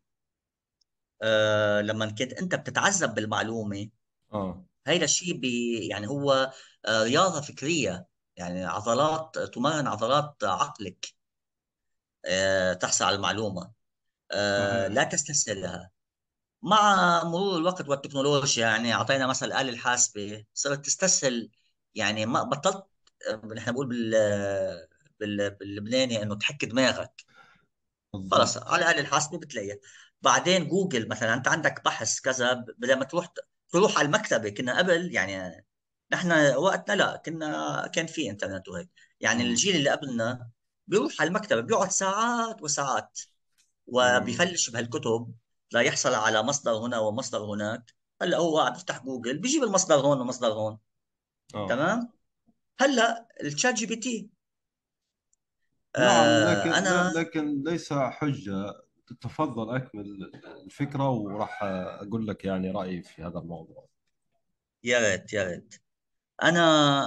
آه لما كنت أنت بتتعذب بالمعلومة آه. هيدا الشيء بي يعني هو آه رياضة فكرية. يعني عضلات تمرن عضلات عقلك آه تحصل على المعلومة. صحيح لا تستسهل لها مع مرور الوقت والتكنولوجيا يعني أعطينا مثلا الآلة الحاسبة صرت تستسهل. يعني ما بطلت نحن بنقول بال بال باللبناني إنه تحك دماغك. خلص على الآلة الحاسبة بتلاقيها. بعدين جوجل مثلا أنت عندك بحث كذا بدل ما تروح تروح على المكتبة كنا قبل يعني نحن وقتنا لا كنا كان في إنترنت وهيك. يعني. الجيل اللي قبلنا بيروح على المكتبة بيقعد ساعات وساعات. وبيفلش بهالكتب لا يحصل على مصدر هنا ومصدر هناك. هلأ هو قاعد يفتح جوجل بيجيب المصدر هون ومصدر هون. آه. تمام؟ هلأ ال ChatGPT. نعم آه لكن أنا لكن ليس حجة. تفضل أكمل الفكرة وراح أقول لك يعني رأيي في هذا الموضوع. يا ريت يا ريت. أنا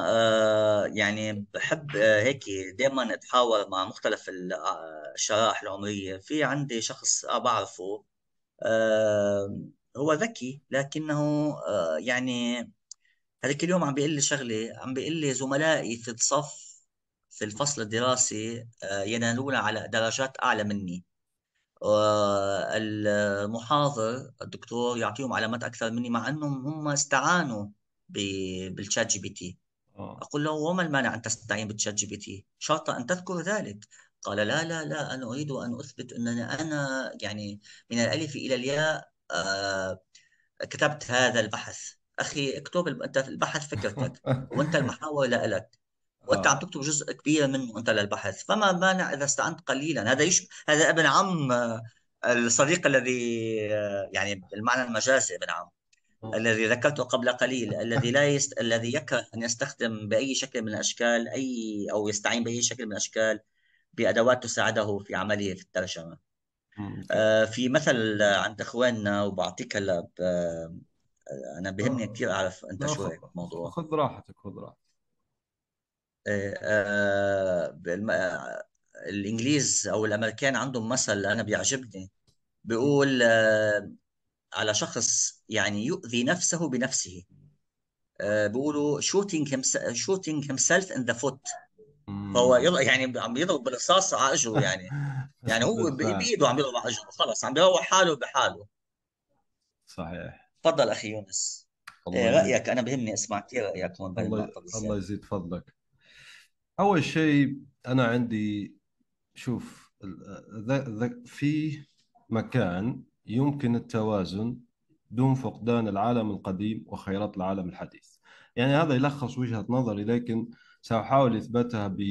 آه يعني بحب آه هيك دائما أتحاور مع مختلف آه، الشرائح العمرية. في عندي شخص بعرفه هو ذكي لكنه يعني هذيك اليوم عم بيقول لي شغلة عم بيقول لي زملائي في الصف في الفصل الدراسي ينالون على درجات أعلى مني. والمحاضر الدكتور يعطيهم علامات أكثر مني مع إنهم هم استعانوا بال ChatGPT أقول له وما المانع أن تستعين بال ChatGPT شرط أن تذكر ذلك. قال لا لا لا أنا أريد أن أثبت أنني أنا يعني من الألف إلى الياء آه، كتبت هذا البحث. أخي اكتب أنت البحث فكرتك *laughs* وأنت المحاور لك. وأنت عم آه تكتب جزء كبير منه أنت للبحث. فما مانع إذا استعنت قليلا. هذا يش... هذا ابن عم آه، الصديق الذي آه، يعني بالمعنى المجازي ابن عم. آه. الذي ذكرته قبل قليل الذي لا يست... الذي يكره أن يستخدم بأي شكل من الأشكال أي أو يستعين بأي شكل من الأشكال بأدوات تساعده في عمله في الترجمة. ممتاز. آه، في مثل عند إخواننا وبعطيك هلا ب- أنا بهمني آه. كثير أعرف أنت شو رأيك بالموضوع خذ راحتك خذ راحتك. آه، آه، بالم... آه، الإنجليز أو الأمريكان عندهم مثل أنا بيعجبني بيقول آه، على شخص يعني يؤذي نفسه بنفسه. آه، بيقولوا shooting himself, shooting himself in the foot. فهو. يعني عم يضرب بالرصاص على اجره يعني. *laughs* يعني هو بإيده عم يضرب على اجره خلص عم بيروح حاله بحاله. صحيح. تفضل أخي يونس. الله يزيد. رأيك؟ أنا بهمني أسمع كثير رأيك هون الله الله يزيد فضلك. أول شيء أنا عندي شوف ذا- ذا- في مكان يمكن التوازن دون فقدان العالم القديم وخيرات العالم الحديث. يعني هذا يلخص وجهة نظري لكن سأحاول إثباتها ب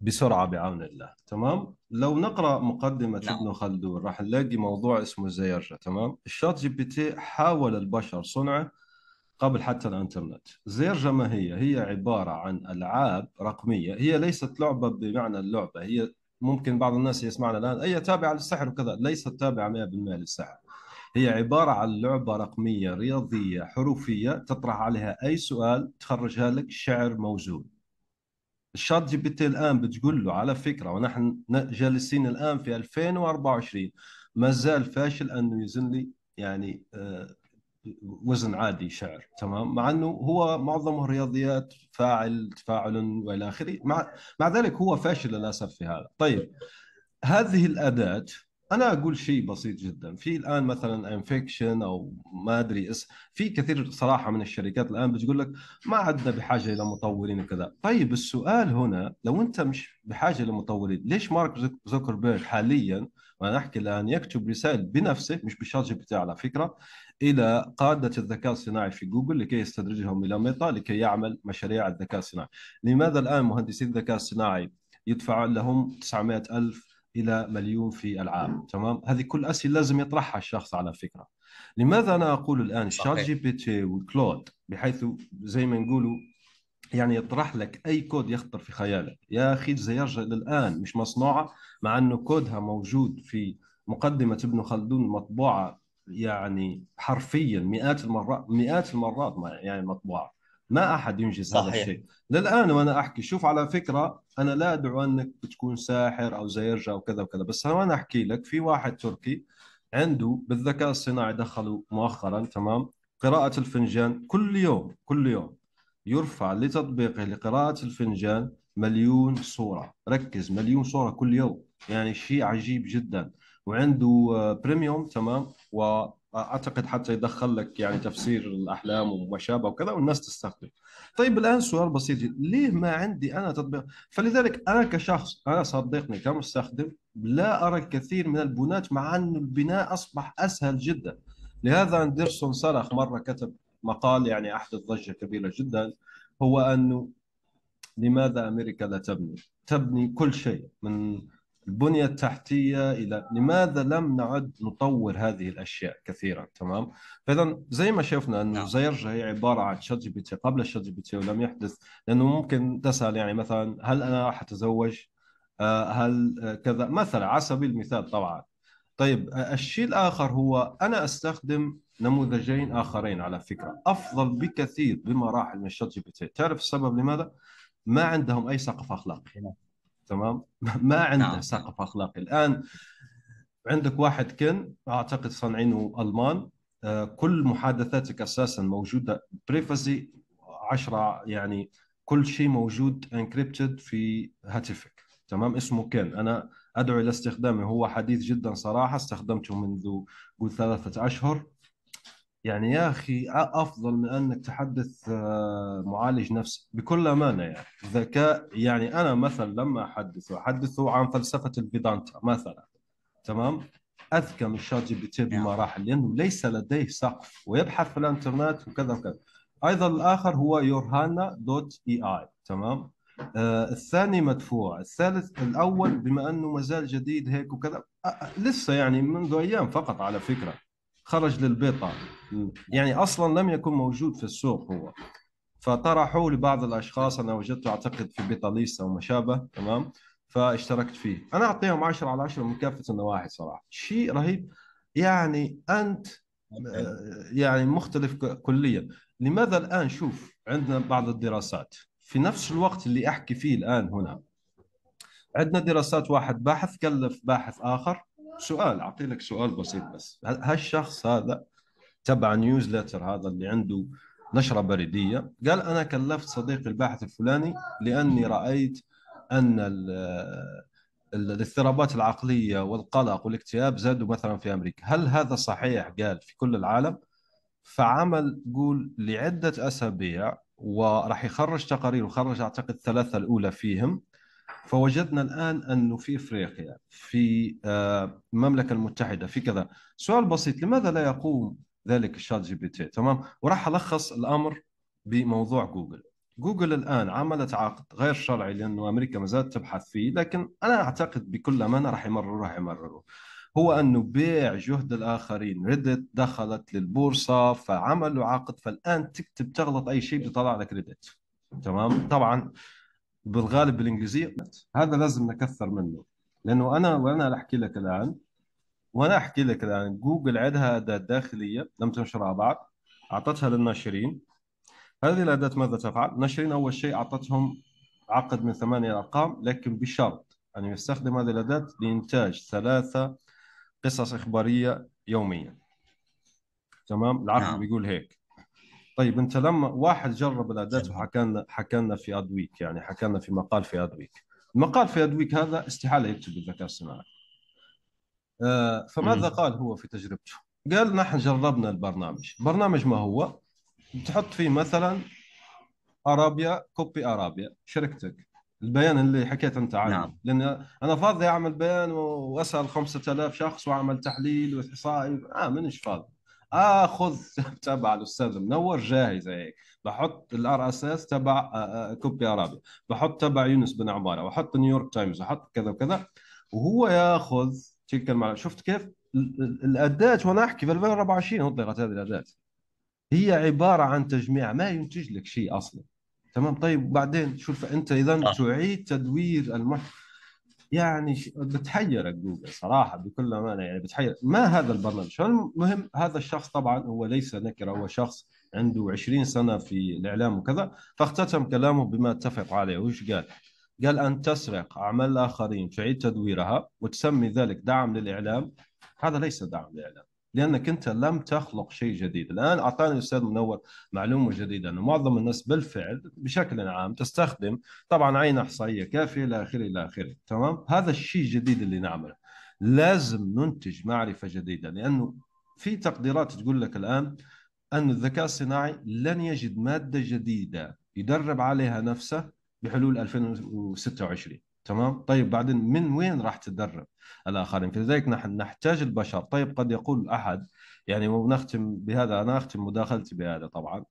بسرعة بعون الله. تمام؟ لو نقرأ مقدمة نعم. ابن خلدون راح نلاقي موضوع اسمه الزايرجة تمام؟ ال ChatGPT حاول البشر صنعه قبل حتى الإنترنت. زايرجة ما هي؟ هي عبارة عن ألعاب رقمية. هي ليست لعبة بمعنى اللعبة هي ممكن بعض الناس يسمعنا الآن. هي تابعة للسحر وكذا؟ ليست تابعة 100% للسحر. هي عبارة عن لعبة رقمية رياضية حروفية تطرح عليها أي سؤال تخرجها لك شعر موزون. ال ChatGPT الآن بتقول له على فكرة ونحن جالسين الآن في 2024 ما زال فاشل أنه يزن لي يعني آه، وزن عادي شعر تمام؟ مع إنه هو معظمه رياضيات فاعل تفاعيل والى آخره. مع مع ذلك هو فاشل للأسف في هذا. طيب هذه الأداة أنا أقول شيء بسيط جدا. في الآن مثلا إنفكشن أو ما أدري اس في كثير صراحة من الشركات الآن بتقول لك ما عدنا بحاجة إلى مطورين وكذا. طيب السؤال هنا لو أنت مش بحاجة لمطورين ليش مارك زوكربيرج حاليا وأنا أحكي الآن يكتب رسائل بنفسه مش بشات جي بي تي على فكرة إلى قادة الذكاء الصناعي في جوجل لكي يستدرجهم إلى ميتا لكي يعمل مشاريع الذكاء الصناعي. لماذا الآن مهندسي الذكاء الصناعي يدفع لهم 900 ألف إلى مليون في العام تمام؟ هذه كل أسئلة لازم يطرحها الشخص على فكرة. لماذا أنا أقول الآن شات جي بي تي وكلود بحيث زي ما نقولوا يعني يطرح لك أي كود يخطر في خيالك؟ يا أخي الزيارجة الآن مش مصنوعة مع أنه كودها موجود في مقدمة ابن خلدون مطبوعة يعني حرفيا مئات المرات مئات المرات يعني مطبوعة. ما أحد ينجز صحيح. هذا الشيء. للآن وأنا أحكي شوف على فكرة أنا لا أدعو أنك بتكون ساحر أو زيرجة أو كذا وكذا بس أنا أحكي لك في واحد تركي عنده بالذكاء الصناعي دخلوا مؤخرا تمام؟ قراءة الفنجان كل يوم كل يوم. يرفع لتطبيقه لقراءة الفنجان مليون صورة. ركز مليون صورة كل يوم. يعني شيء عجيب جدا. وعنده بريميوم تمام؟ واعتقد حتى يدخل لك يعني تفسير الأحلام وما شابه وكذا والناس تستخدم. طيب الآن سؤال بسيط جدا. ليه ما عندي أنا تطبيق؟ فلذلك أنا كشخص أنا صدقني كمستخدم لا أرى الكثير من البنات مع أن البناء أصبح أسهل جدا. لهذا أندرسون صرخ مرة كتب مقال يعني احدث ضجه كبيرة جدا. هو أنه لماذا أمريكا لا تبني؟ تبني كل شيء من البنية التحتية إلى لماذا لم نعد نطور هذه الأشياء كثيرا تمام؟ فاذا زي ما شفنا انه نعم. زيرجا هي عبارة عن شات جي بي تي قبل الشات جي بي تي ولم يحدث لأنه ممكن تسأل يعني مثلا هل أنا راح أتزوج؟ آه، هل كذا مثلا على سبيل المثال طبعا طيب الشيء الآخر هو أنا أستخدم نموذجين آخرين على فكرة أفضل بكثير بمراحل من الشات جي بي تي تعرف السبب لماذا ما عندهم أي سقف أخلاقي نعم. تمام؟ *laughs* ما عنده نعم. سقف أخلاقي. الآن عندك واحد كن أعتقد صنعينه ألمان. آه، كل محادثاتك أساسا موجودة. privacy 10 يعني كل شيء موجود encrypted في هاتفك. تمام؟ اسمه كن. أنا أدعو إلى استخدامه. هو حديث جدا صراحة استخدمته منذ قول ثلاثة أشهر. يعني يا أخي أفضل من أنك تحدث آه، معالج نفسي بكل أمانة يعني. ذكاء يعني أنا مثلا لما أحدثه أحدثه عن فلسفة الفيدانتا مثلا تمام؟ أذكى من شات جي بي تي نعم. بمراحل لأنه ليس لديه سقف ويبحث في الإنترنت وكذا وكذا. أيضا الآخر هو يورهانا dot AI تمام؟ آه الثاني مدفوع الثالث الأول بما أنه مازال جديد هيك وكذا. آه, آه، لسه يعني منذ أيام فقط على فكرة. خرج للبيطة يعني أصلا لم يكن موجود في السوق هو. فطرحوه لبعض الأشخاص أنا وجدته أعتقد في بيطاليس أو ما شابه تمام؟ فاشتركت فيه. أنا أعطيهم 10 على 10 من كافة النواحي صراحة. شيء رهيب. يعني أنت آه، يعني مختلف كليا. لماذا الآن؟ شوف عندنا بعض الدراسات. في نفس الوقت اللي أحكي فيه الآن هنا عندنا دراسات واحد باحث كلف باحث آخر. سؤال اعطي لك سؤال بسيط بس. هالشخص هذا تبع نيوزلتر هذا اللي عنده نشرة بريدية قال أنا كلفت صديقي الباحث الفلاني لأني رأيت أن الاضطرابات العقلية والقلق والاكتئاب زادوا مثلا في أمريكا. هل هذا صحيح؟ قال في كل العالم. فعمل قول لعدة أسابيع وراح يخرج تقارير وخرج أعتقد ثلاثة الأولى فيهم. فوجدنا الآن أنه في إفريقيا في آه، المملكة المتحدة في كذا. سؤال بسيط لماذا لا يقوم ذلك الشات جي بي تي؟ تمام؟ وراح ألخص الأمر بموضوع جوجل. جوجل الآن عملت عقد غير شرعي لأنه أمريكا ما زالت تبحث فيه لكن أنا أعتقد بكل أمانة راح يمرروا راح يمرروا. هو أنه بيع جهد الآخرين. ريدت دخلت للبورصة فعملوا عقد فالآن تكتب تغلط أي شيء بيطلع لك ريدت تمام؟ طبعا بالغالب بالإنجليزية. هذا لازم نكثر منه لأنه أنا وأنا أحكي لك الآن وأنا أحكي لك الآن جوجل عندها أداة داخلية لم تنشرها بعد أعطتها للناشرين. هذه الأداة ماذا تفعل؟ الناشرين أول شيء أعطتهم عقد من ثمانية أرقام لكن بشرط أن يستخدم هذه الأداة لإنتاج ثلاثة قصص إخبارية يوميا. تمام؟ العقد نعم. بيقول هيك. طيب انت لما واحد جرب الأداة وحكى لنا حكى لنا في أدويك يعني حكى لنا في مقال في أدويك. المقال في أدويك هذا استحالة يكتب بالذكاء الصناعي آه فماذا قال هو في تجربته؟ قال نحن جربنا البرنامج. برنامج ما هو؟ تحط فيه مثلا ارابيا كوبي أرابيا شركتك. البيان اللي حكيت أنت عنه. نعم. لأن أنا فاضي أعمل بيان وأسأل 5000 شخص وأعمل تحليل واحصائي آه منش فاضي؟ اخذ *laughs* تبع الأستاذ منور جاهزه هيك. بحط ال RSS تبع كوبي أرابيا. بحط تبع يونس بن عمارة. بحط نيويورك تايمز. بحط كذا وكذا. وهو ياخذ تلك المعلومات شفت كيف؟ الأداة وأنا أحكي في 2024 اطلقت هذه الأداة. هي عبارة عن تجميع ما ينتج لك شيء أصلا. تمام؟ طيب بعدين شوف أنت اذا تعيد تدوير المحتوى يعني بتحيرك جوجل صراحة بكل أمانة يعني بتحير. ما هذا البرنامج؟ المهم هذا الشخص طبعا هو ليس نكرة هو شخص عنده 20 سنة في الإعلام وكذا فاختتم كلامه بما اتفق عليه. وش قال؟ قال أن تسرق أعمال الآخرين تعيد تدويرها وتسمي ذلك دعم للإعلام. هذا ليس دعم للإعلام. لأنك أنت لم تخلق شيء جديد، الآن أعطاني الأستاذ منور معلومة جديدة أنه معظم الناس بالفعل بشكل عام تستخدم طبعا عين إحصائية كافية إلى آخره إلى آخره، تمام؟ هذا الشيء الجديد اللي نعمله. لازم ننتج معرفة جديدة لأنه في تقديرات تقول لك الآن أن الذكاء الصناعي لن يجد مادة جديدة يدرب عليها نفسه بحلول 2026 تمام؟ طيب بعدين من وين راح تدرب الآخرين؟ فلذلك نحن نحتاج البشر. طيب قد يقول أحد يعني ونختم بهذا أنا أختم مداخلتي بهذا طبعا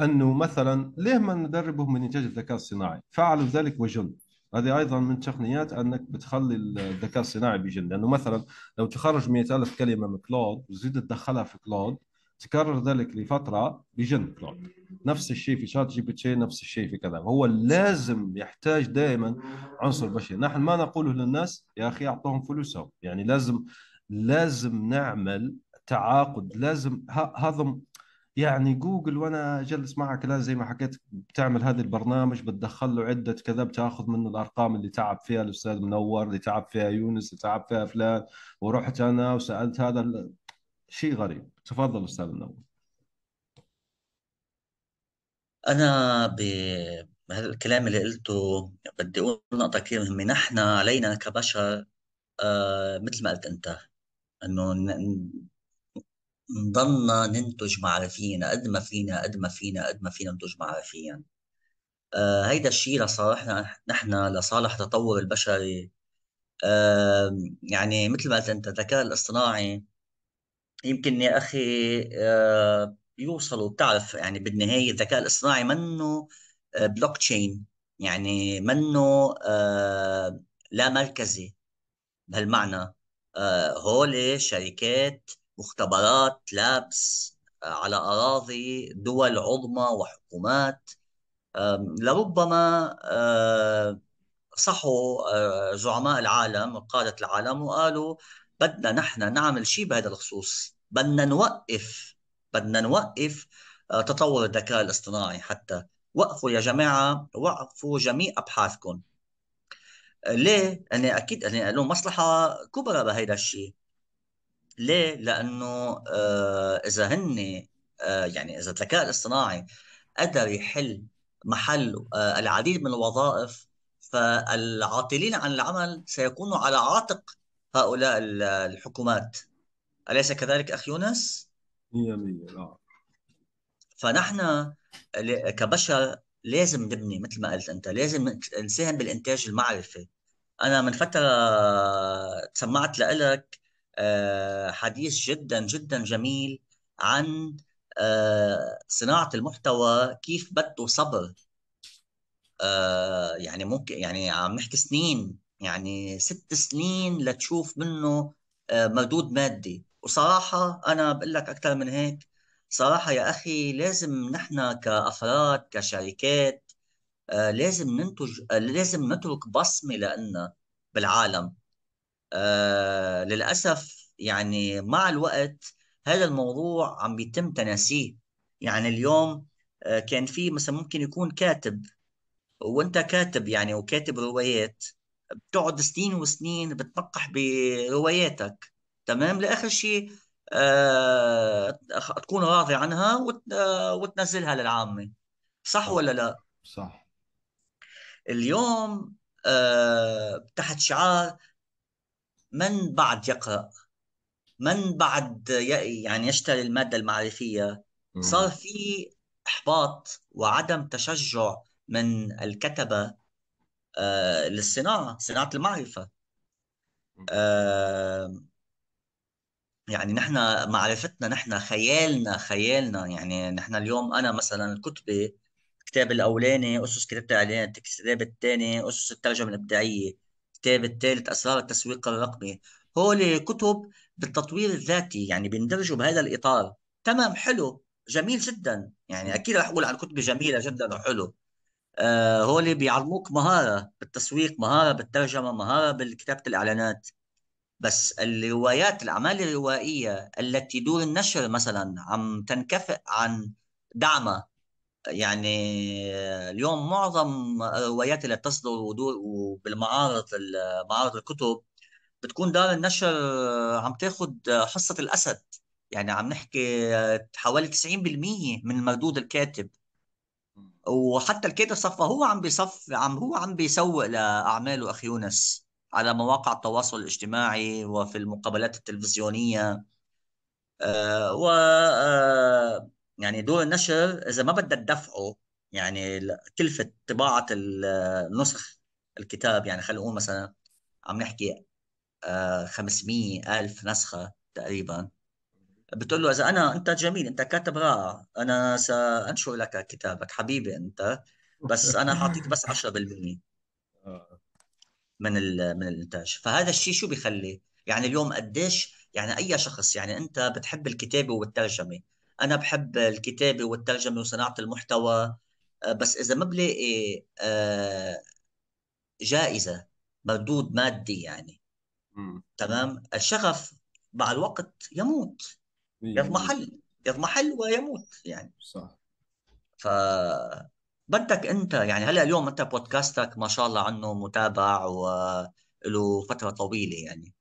أنه مثلا ليه ما ندربهم من إنتاج الذكاء الصناعي؟ فعلوا ذلك وجن هذه أيضا من تقنيات أنك بتخلي الذكاء الصناعي بجن لأنه مثلا لو تخرج 100000 كلمة من كلود وزيد تدخلها في كلود تكرر ذلك لفترة بجن كلود نفس الشيء في شات جي بي تي نفس الشيء في كذا. هو لازم يحتاج دائما عنصر بشري. نحن ما نقوله للناس يا أخي أعطوهم فلوسهم. يعني لازم لازم نعمل تعاقد. لازم هذا يعني جوجل وأنا جلس معك لا زي ما حكيت بتعمل هذا البرنامج بتدخل له عدة كذا بتأخذ منه الأرقام اللي تعب فيها الأستاذ منور اللي تعب فيها يونس اللي تعب فيها فلان ورحت أنا وسألت هذا شيء غريب. تفضل أستاذ النور أنا بهذا الكلام اللي قلته بدي أقول نقطة كثير مهمة. نحن علينا كبشر آه مثل ما قلت أنت إنه نضلنا ننتج معرفيا قد ما فينا قد ما فينا قد ما فينا ننتج معرفيا. آه هيدا الشيء لصالحنا نحن لصالح التطور البشري. آه يعني مثل ما قلت أنت الذكاء الاصطناعي يمكن يا أخي آه، يوصلوا. بتعرف يعني بالنهاية الذكاء الاصطناعي منه بلوك آه، تشين يعني منه آه، لا مركزي بهالمعنى. هول شركات مختبرات لابس على أراضي دول عظمى وحكومات. لربما صحوا زعماء العالم قادة العالم وقالوا بدنا نحن نعمل شيء بهذا الخصوص. بدنا نوقف بدنا نوقف آه، تطور الذكاء الاصطناعي حتى وقفوا يا جماعة وقفوا جميع أبحاثكم ليه؟ أنا أكيد أنا له مصلحة كبرى بهذا الشيء ليه؟ لأنه آه إذا هن آه يعني إذا الذكاء الاصطناعي قدر يحل محل آه العديد من الوظائف فالعاطلين عن العمل سيكونوا على عاتق هؤلاء الحكومات أليس كذلك أخ يونس؟ 100% لا فنحن كبشر لازم نبني مثل ما قلت أنت لازم نساهم بالإنتاج المعرفي. أنا من فترة سمعت لك آه، حديث جدا جدا جميل عن آه، صناعة المحتوى كيف بده صبر. آه، يعني ممكن يعني عم نحكي سنين يعني ست سنين لتشوف منه مردود مادي. وصراحة أنا بقول لك أكثر من هيك صراحة يا أخي لازم نحن كأفراد كشركات آه لازم ننتج آه لازم نترك بصمة لنا بالعالم. آه للأسف يعني مع الوقت هذا الموضوع عم بيتم تناسيه. يعني اليوم آه كان في مثلا ممكن يكون كاتب وأنت كاتب يعني وكاتب روايات بتقعد سنين وسنين بتنقح برواياتك. تمام؟ لآخر شيء آه تكون راضي عنها وت... آه وتنزلها للعامة. صح, ولا لا؟ صح. اليوم آه تحت شعار من بعد يقرأ؟ من بعد يعني يشتري المادة المعرفية؟ صار في إحباط وعدم تشجع من الكتبة آه للصناعة صناعة المعرفة. آه يعني نحن معرفتنا نحن خيالنا خيالنا يعني نحن اليوم أنا مثلا كتبي الكتاب الأولاني أسس كتابه الاعلان الكتاب الثاني أسس الترجمة الابداعيه الكتاب الثالث أسرار التسويق الرقمي. هول كتب بالتطوير الذاتي يعني بيندرجوا بهذا الإطار. تمام حلو جميل جدا. يعني أكيد رح أقول عن كتب جميلة جدا وحلو. آه هول بيعلموك مهارة بالتسويق مهارة بالترجمة مهارة بالكتابة الإعلانات. بس الروايات الأعمال الروائية التي دور النشر مثلا عم تنكفئ عن دعمها يعني اليوم معظم الروايات اللي تصدر ودور بالمعارض معارض الكتب بتكون دار النشر عم تاخذ حصة الأسد. يعني عم نحكي حوالي 90% من مردود الكاتب. وحتى الكاتب صفى هو عم بيصف عم هو عم بيسوق لأعماله أخي يونس. على مواقع التواصل الاجتماعي وفي المقابلات التلفزيونية. آه و آه يعني دور النشر إذا ما بدك تدفعه يعني كلفة طباعة النسخ الكتاب يعني خلينا نقول مثلا عم نحكي 500 آه، ألف نسخة تقريبا. بتقول له إذا أنا أنت جميل أنت كاتب رائع أنا سأنشر لك كتابك حبيبي أنت بس أنا حاعطيك بس 10% *laughs* آه. من من الإنتاج. فهذا الشيء شو بيخلي؟ يعني اليوم قديش يعني أي شخص يعني أنت بتحب الكتابة والترجمة. أنا بحب الكتابة والترجمة وصناعة المحتوى آه، بس إذا ما بلاقي آه، جائزة مردود مادي يعني تمام؟ الشغف مع الوقت يموت. يضمحل يضمحل ويموت يعني. صح. ف بدك أنت يعني هلأ اليوم أنت بودكاستك ما شاء الله عنه متابع وله فترة طويلة يعني.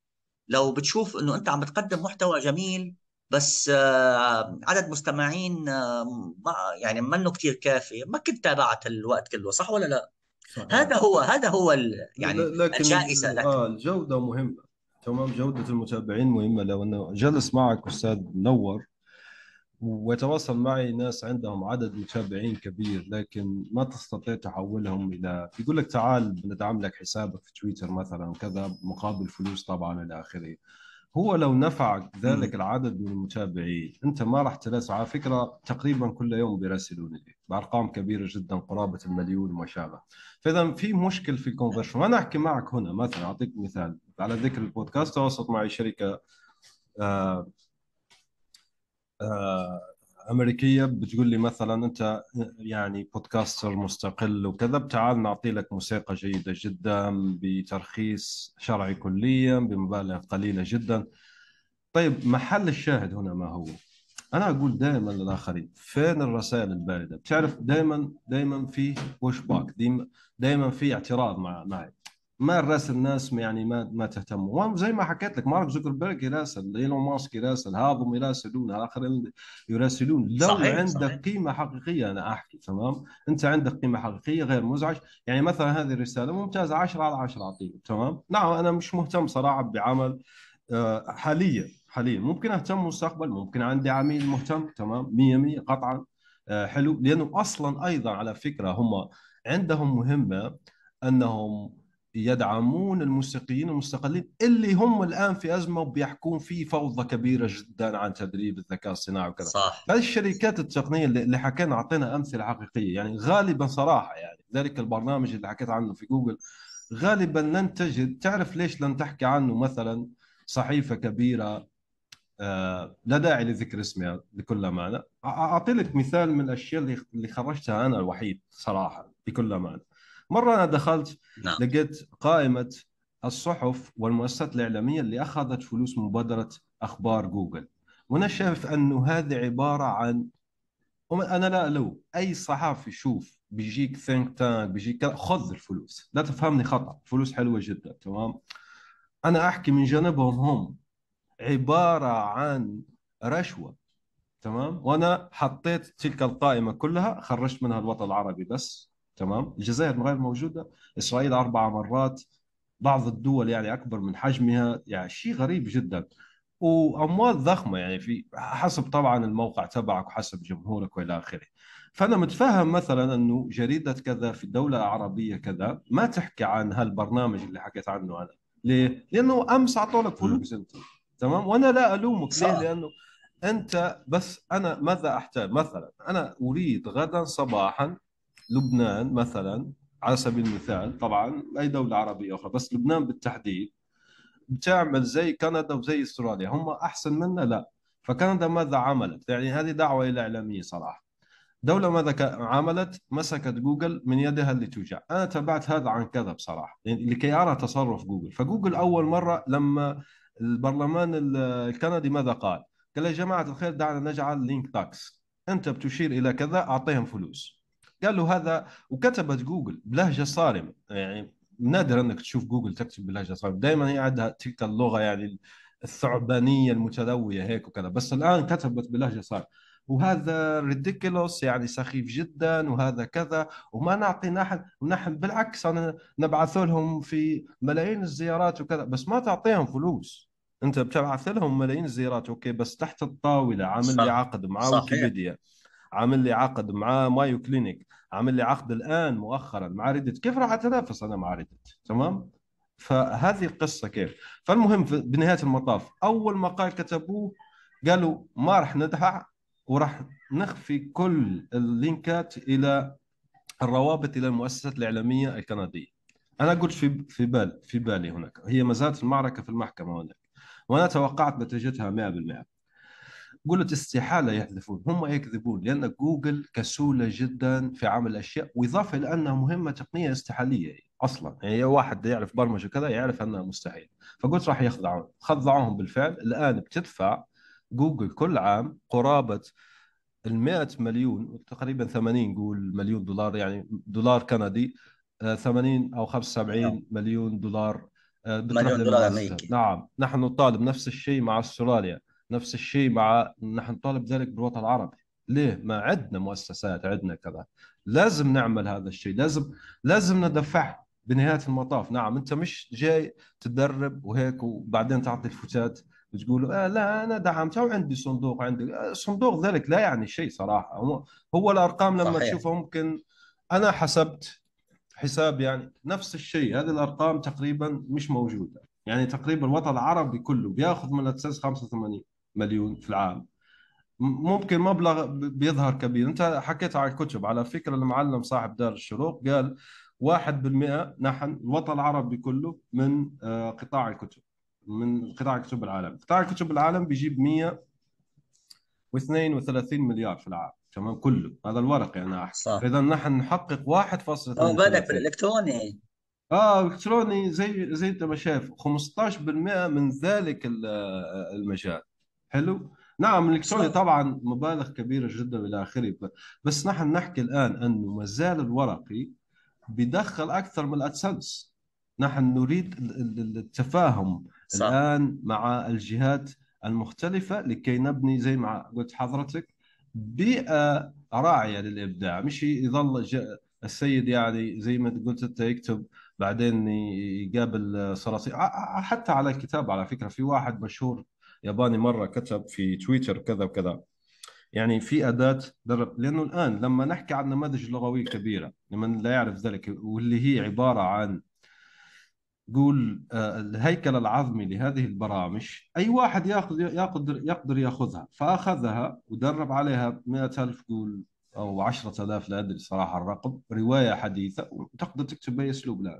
لو بتشوف إنه أنت عم بتقدم محتوى جميل بس آه، عدد مستمعين آه، يعني منه كثير كافي ما كنت تابعت الوقت كله صح ولا لا؟ صحيح. هذا هو هذا هو يعني لكن الجائزة لك. آه الجودة مهمة. تمام جودة المتابعين مهمة لو إنه جلس معك أستاذ منور ويتواصل معي ناس عندهم عدد متابعين كبير لكن ما تستطيع تحولهم إلى يقول لك تعال بندعم لك حسابك في تويتر مثلا وكذا مقابل فلوس طبعا إلى آخره. هو لو نفعك ذلك العدد من المتابعين أنت ما راح تلاقي على فكرة تقريبا كل يوم بيراسلون لي بأرقام كبيرة جدا قرابة المليون وما شابه فاذا في مشكل في الكونفرشن وأنا أحكي معك هنا مثلا أعطيك مثال. على ذكر البودكاست تواصلت معي شركة آه أمريكية بتقول لي مثلا أنت يعني بودكاستر مستقل وكذا تعال نعطي لك موسيقى جيدة جدا بترخيص شرعي كليا بمبالغ قليلة جدا طيب محل الشاهد هنا ما هو؟ أنا أقول دائما للآخرين فين الرسائل الباردة؟ بتعرف دائما دائما في pushback دائما في اعتراض مع معي ما الراسل الناس يعني ما ما تهتم زي ما حكيت لك مارك زوكربيرج يراسل إيلون ماسك يراسل هذم يراسلون الاخرين يراسلون. لو صحيح عندك صحيح. قيمة حقيقية أنا أحكي تمام؟ أنت عندك قيمة حقيقية غير مزعج. يعني مثلا هذه الرسالة ممتازة 10 على 10 اعطيه تمام؟ نعم أنا مش مهتم صراحة بعمل آه، حاليا حاليا. ممكن أهتم مستقبل ممكن عندي عميل مهتم تمام؟ 100 100 قطعا آه، حلو. لأنه أصلا أيضا على فكرة هم عندهم مهمة أنهم يدعمون الموسيقيين المستقلين اللي هم الآن في أزمة وبيحكون في فوضى كبيرة جدا عن تدريب الذكاء الصناعي وكذا. صح. هذه الشركات التقنية اللي حكينا أعطينا أمثلة حقيقية. يعني غالبا صراحة يعني ذلك البرنامج اللي حكيت عنه في جوجل غالبا لن تجد تعرف ليش لن تحكي عنه مثلا صحيفة كبيرة آه لا داعي لذكر اسمها بكل أمانة. أعطي لك مثال من الأشياء اللي خرجتها أنا الوحيد صراحة بكل أمانة. مرة أنا دخلت نعم. لقيت قائمة الصحف والمؤسسات الإعلامية اللي أخذت فلوس مبادرة أخبار جوجل. وأنا شايف انه هذه عبارة عن أنا لا لو أي صحافي شوف بيجيك ثينك تانك بيجيك خذ الفلوس. لا تفهمني خطأ فلوس حلوة جدا تمام؟ أنا أحكي من جانبهم هم عبارة عن رشوة تمام؟ وأنا حطيت تلك القائمة كلها خرجت منها الوطن العربي بس. تمام؟ الجزائر غير موجودة إسرائيل أربع مرات بعض الدول يعني أكبر من حجمها يعني شيء غريب جدا. وأموال ضخمة يعني في حسب طبعا الموقع تبعك وحسب جمهورك وإلى آخره. فأنا متفهم مثلا أنه جريدة كذا في الدولة العربيه كذا ما تحكي عن هالبرنامج اللي حكيت عنه أنا. ليه؟ لأنه أمس اعطوا لك فلوس أنت. تمام؟ وأنا لا ألومك ليه؟ لأنه أنت بس أنا ماذا أحتاج؟ مثلا أنا أريد غدا صباحا لبنان مثلا على سبيل المثال طبعا أي دولة عربية أخرى بس لبنان بالتحديد بتعمل زي كندا وزي إستراليا. هم أحسن منا؟ لا. فكندا ماذا عملت؟ يعني هذه دعوة إلى إعلامية صراحة. دولة ماذا عملت؟ مسكت جوجل من يدها اللي توجع أنا تابعت هذا عن كذا بصراحة يعني لكي أرى تصرف جوجل. فجوجل أول مرة لما البرلمان الكندي ماذا قال؟ قال يا جماعة الخير دعنا نجعل link tax. أنت بتشير إلى كذا أعطيهم فلوس. قال له هذا وكتبت جوجل بلهجة صارمة. يعني نادر أنك تشوف جوجل تكتب بلهجة صارمة. دائما هي عندها تلك اللغة يعني الثعبانية المتلوية هيك وكذا. بس الآن كتبت بلهجة صارمة. وهذا ridiculous يعني سخيف جدا وهذا كذا وما نعطي نحن ونحن بالعكس أنا نبعث لهم في ملايين الزيارات وكذا. بس ما تعطيهم فلوس. أنت بتبعث لهم ملايين الزيارات okay بس تحت الطاولة عامل لي عقد مع ويكيبيديا. عامل لي عقد مع مايو كلينيك عامل لي عقد الآن مؤخرا مع ريدت كيف راح أتنافس أنا مع ريدت تمام؟ فهذه القصة كيف. فالمهم بنهاية المطاف أول مقال كتبوه قالوا ما راح ندفع وراح نخفي كل اللينكات إلى الروابط إلى المؤسسات الإعلامية الكندية. أنا قلت في في بال في بالي هناك هي ما زالت المعركة في المحكمة هناك وأنا توقعت نتيجتها 100% قلت استحالة يحذفون هم يكذبون لأن جوجل كسولة جدا في عمل أشياء وإضافة إلى أنها مهمة تقنية استحالية أصلا يعني واحد يعرف برمجة كذا يعرف أنها مستحيل. فقلت راح يخضعون خضعوهم بالفعل. الآن بتدفع جوجل كل عام قرابة ال 100 مليون تقريبا 80 قول مليون دولار يعني دولار كندي 80 آه، أو 75 نعم. مليون دولار آه، مليون دولار أمريكي. نعم نحن نطالب نفس الشيء مع أستراليا. نفس الشيء مع نحن نطالب ذلك بالوطن العربي. ليه؟ ما عندنا مؤسسات عندنا كذا. لازم نعمل هذا الشيء. لازم لازم ندفعها بنهاية المطاف. نعم أنت مش جاي تدرب وهيك وبعدين تعطي الفتات بتقول آه لا أنا دعمتها وعندي صندوق عندي. آه، صندوق ذلك لا يعني شيء صراحة. هو, هو الأرقام لما صحيح. تشوفها ممكن أنا حسبت حساب يعني نفس الشيء. هذه الأرقام تقريبا مش موجودة. يعني تقريبا الوطن العربي كله بياخذ من الاساس 85 مليون في العام. ممكن مبلغ بيظهر كبير. انت حكيت عن الكتب على فكرة المعلم صاحب دار الشروق قال 1% نحن الوطن العربي كله من آه، قطاع الكتب من قطاع كتب العالم. قطاع كتب العالم بيجيب 132 مليار في العام. تمام؟ كله. هذا الورق يعني. احسن اذا نحن نحقق 1.2 بالك بالإلكتروني. آه إلكتروني. زي زي أنت ما شايف. 15% من ذلك المجال. حلو؟ نعم الالكتروني طبعا مبالغ كبيرة جدا إلى آخره. بس نحن نحكي الآن أنه ما زال الورقي بيدخل أكثر من الأدسنس. نحن نريد التفاهم صح. الآن مع الجهات المختلفة لكي نبني زي ما قلت حضرتك بيئة راعية للإبداع. مش يظل السيد يعني زي ما قلت أنت يكتب بعدين يقابل صراصير. حتى على الكتاب على فكرة في واحد مشهور ياباني مرة كتب في تويتر كذا وكذا. يعني في أداة درب لأنه الآن لما نحكي عن نماذج لغوية كبيرة لمن لا يعرف ذلك واللي هي عبارة عن قول آه، الهيكل العظمي لهذه البرامج أي واحد ياخذ يقدر يقدر ياخذها فأخذها ودرب عليها 100000 قول أو 10000 لا أدري صراحة الرقم رواية حديثة وتقدر تكتب بأي أسلوب الان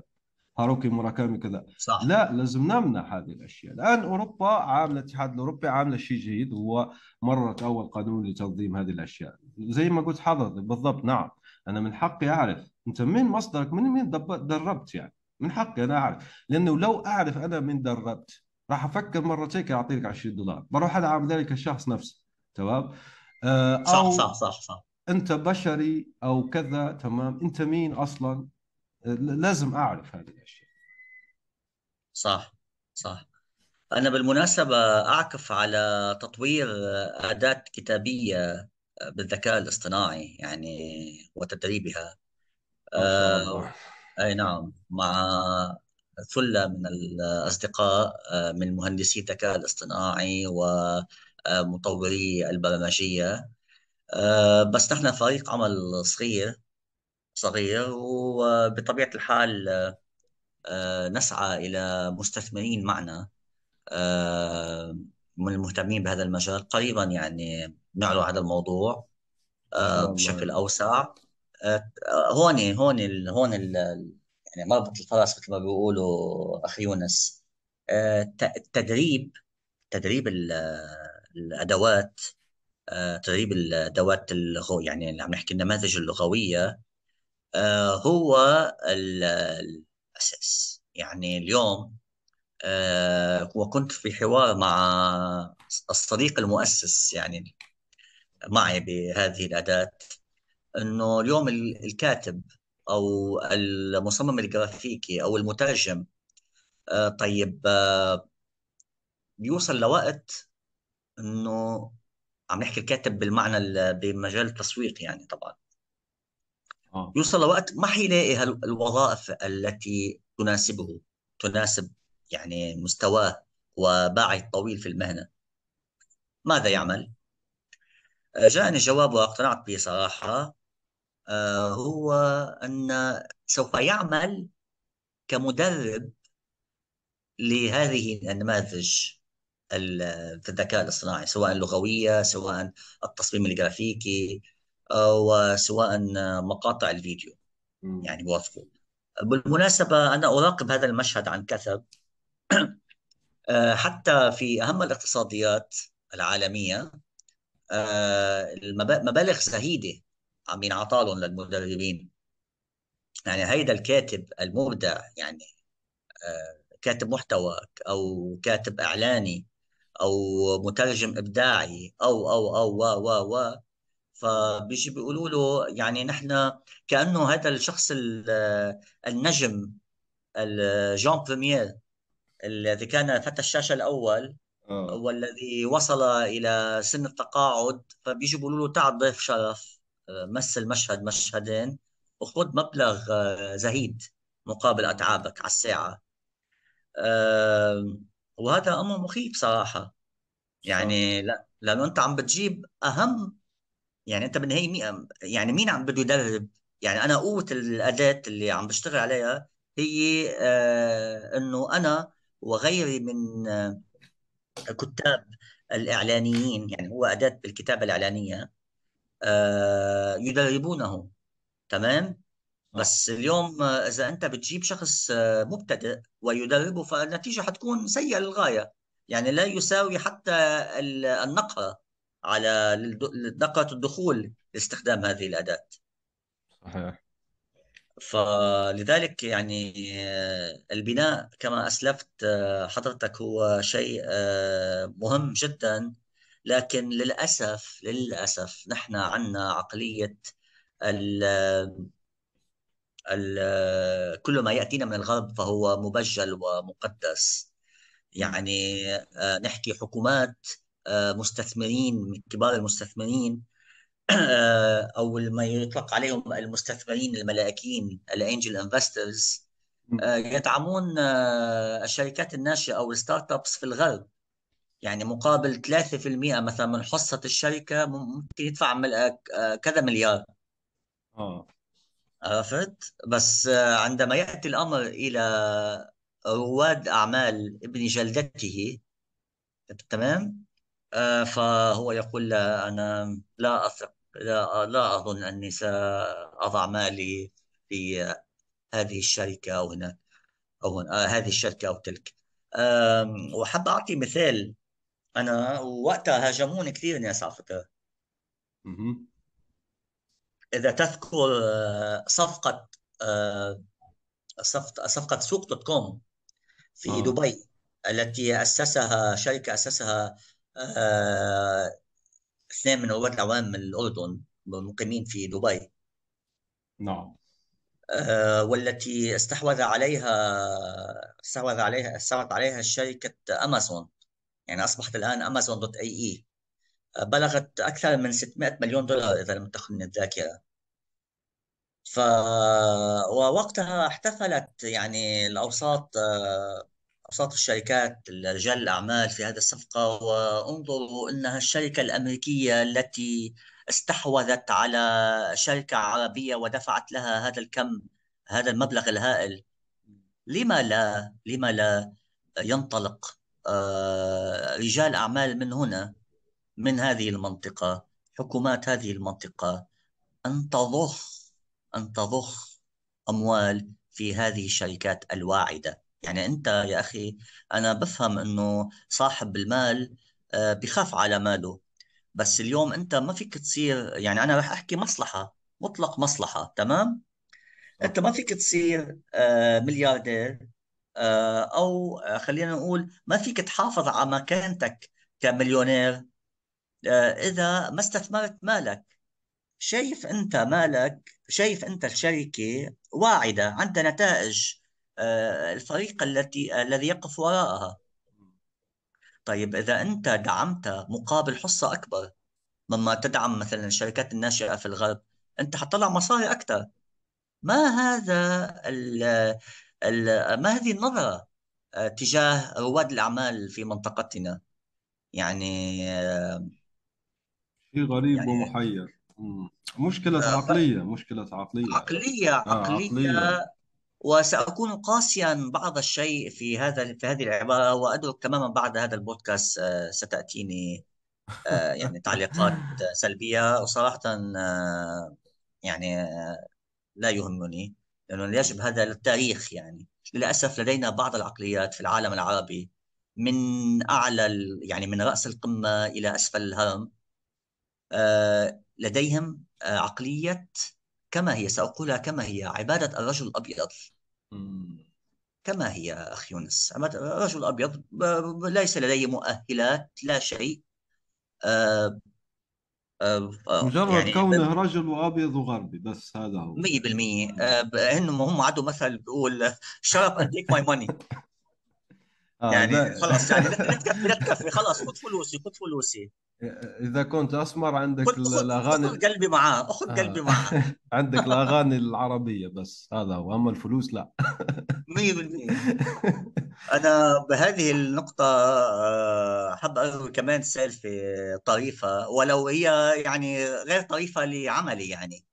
هاروكي موراكامي كذا. صح. لا لازم نمنع هذه الأشياء. الآن أوروبا عاملة الاتحاد الأوروبي عاملة شيء جيد هو مرت أول قانون لتنظيم هذه الأشياء. زي ما قلت حضرتك بالضبط نعم. أنا من حقي أعرف. أنت من مصدرك؟ من مين دربت يعني. من حقي أنا أعرف. لأنه لو أعرف أنا من دربت راح أفكر مرتين أعطيك 20 دولار. بروح ادعم ذلك الشخص نفسه. تمام؟ آه صح صح صح صح. أنت بشري أو كذا تمام. أنت مين أصلا؟ لازم أعرف هذه الأشياء. صح صح. أنا بالمناسبة أعكف على تطوير أداة كتابية بالذكاء الاصطناعي يعني وتدريبها. الله. أي نعم مع ثلة من الأصدقاء آه، من مهندسي الذكاء الاصطناعي ومطوري البرمجية. آه، بس نحن فريق عمل صغير. صغير وبطبيعة الحال آه، نسعى إلى مستثمرين معنا من المهتمين بهذا المجال. قريبا يعني نعلو هذا الموضوع بشكل أوسع. آه، هون هون ال هون ال يعني مربط الفرس مثل ما بيقولوا أخي يونس. آه، التدريب تدريب الأدوات آه، تدريب الأدوات اللغو يعني اللي عم نحكي النماذج اللغوية هو الأساس. يعني اليوم وكنت في حوار مع الصديق المؤسس يعني معي بهذه الأداة إنه اليوم الكاتب أو المصمم الجرافيكي أو المترجم آه، طيب آه، بيوصل لوقت إنه عم نحكي الكاتب بالمعنى بمجال التسويق يعني طبعا. آه. يوصل لوقت ما حيلاقي الوظائف التي تناسبه تناسب يعني مستواه وباعه الطويل في المهنة ماذا يعمل؟ جاءني جواب واقتنعت به صراحة آه، هو أن سوف يعمل كمدرب لهذه النماذج في الذكاء الاصطناعي سواء اللغوية سواء التصميم الجرافيكي وسواء مقاطع الفيديو. يعني بوصفه بالمناسبة أنا أراقب هذا المشهد عن كثب. *clears throat* آه، حتى في أهم الاقتصاديات العالمية آه، مبالغ زهيدة عم ينعطى لهم للمدربين. يعني هيدا الكاتب المبدع يعني آه، كاتب محتوى أو كاتب إعلاني أو مترجم إبداعي أو أو أو و و و فبيجي بيقولوا له يعني نحن كأنه هذا الشخص النجم جون بريمير الذي كان فتى الشاشة الأول أوه. والذي وصل إلى سن التقاعد. فبيجي بيقولوا له تعال ضيف شرف مثل مشهد مشهدين وخذ مبلغ آه، زهيد مقابل أتعابك على الساعة. وهذا أمر مخيف صراحة. يعني لا لأنه أنت عم بتجيب أهم يعني أنت بالنهايه مي يعني مين عم بده يدرب؟ يعني أنا قوة الأداة اللي عم بشتغل عليها هي آه إنه أنا وغيري من آه كتاب الإعلانيين يعني هو أداة بالكتابة الإعلانية آه، يدربونه تمام؟ بس اليوم آه، إذا أنت بتجيب شخص آه، مبتدئ ويدربه فالنتيجة حتكون سيئة للغاية. يعني لا يساوي حتى النقرة. على نقره الدخول لاستخدام هذه الأداة. صحيح. فلذلك يعني البناء كما أسلفت حضرتك هو شيء مهم جدا. لكن للأسف للأسف نحن عندنا عقلية ال ال كل ما يأتينا من الغرب فهو مبجل ومقدس. يعني آه، نحكي حكومات آه، مستثمرين كبار المستثمرين آه، أو ما يطلق عليهم المستثمرين الملائكين ال angel investors يدعمون الشركات الناشئة أو ال startups في الغرب. يعني مقابل 3% مثلا من حصة الشركة ممكن يدفع آه، كذا مليار. آه. عرفت؟ بس آه، عندما يأتي الأمر إلى رواد أعمال ابن جلدته تمام؟ آه، فهو يقول لا أنا لا أثق لا, لا أظن أني سأضع مالي في هذه الشركة أو هناك أو هذه الشركة أو تلك. وحب أعطي مثال. أنا وقتها هاجموني كثير ناس على فكره إذا تذكر آه، صفقة آه، صفقة سوق dot com في آه. دبي التي أسسها شركة أسسها آه، اثنين من رواد الأعمال من الأردن مقيمين في دبي. نعم. آه، والتي استحوذ عليها استحوذ عليها استحوذ عليها شركة أمازون. يعني أصبحت الآن أمازون dot AE. بلغت أكثر من 600 مليون دولار إذا لم تخن الذاكرة. ف ووقتها احتفلت يعني الأوساط اوساط الشركات رجال الأعمال في هذه الصفقة وانظروا انها الشركة الأمريكية التي استحوذت على شركة عربية ودفعت لها هذا الكم هذا المبلغ الهائل لما لا لما لا ينطلق آه، رجال أعمال من هنا من هذه المنطقة حكومات هذه المنطقة أن تضخ أن تضخ أموال في هذه الشركات الواعدة. يعني أنت يا أخي أنا بفهم أنه صاحب المال آه، بخاف على ماله. بس اليوم أنت ما فيك تصير يعني أنا رح أحكي مصلحة مطلق مصلحة تمام؟ أنت ما فيك تصير آه، ملياردير آه، أو خلينا نقول ما فيك تحافظ على مكانتك كمليونير إذا ما استثمرت مالك. شايف أنت مالك شايف أنت الشركة واعدة عندها نتائج. الفريق التي الذي يقف وراءها. طيب إذا أنت دعمت مقابل حصة أكبر مما تدعم مثلا الشركات الناشئة في الغرب أنت حتطلع مصاري أكثر. ما هذا ال ال ما هذه النظرة آه، تجاه رواد الأعمال في منطقتنا؟ يعني آه، شيء غريب يعني ومحير. مشكلة عقلية مشكلة عقلية. عقلية عقلية, عقلية. وسأكون قاسيا بعض الشيء في هذا في هذه العبارة وأدرك تماما بعد هذا البودكاست آه، ستأتيني آه، يعني تعليقات سلبية. وصراحة آه، يعني لا يهمني لأنه يجب هذا للتاريخ يعني. للأسف لدينا بعض العقليات في العالم العربي من أعلى يعني من رأس القمة إلى أسفل الهرم. لديهم عقلية كما هي سأقولها كما هي عبادة الرجل الأبيض. كما هي أخي يونس الرجل الأبيض ليس لديه مؤهلات لا شيء. أه أه مجرد يعني كونه رجل وابيض وغربي بس هذا هو. 100% أه إنهم هم عندهم مثل بيقول shut up and take my money يعني خلاص يعني لا تكفي لا تكفي خلاص خذ فلوسي خذ فلوسي. إذا كنت أسمر عندك الأغاني خذ قلبي معاه خذ آه. قلبي معاه. *laughs* عندك الأغاني العربية بس هذا هو. أما الفلوس لا. 100% أنا بهذه النقطة آه، حاب اروي كمان سالفه طريفة ولو هي يعني غير طريفة لعملي يعني.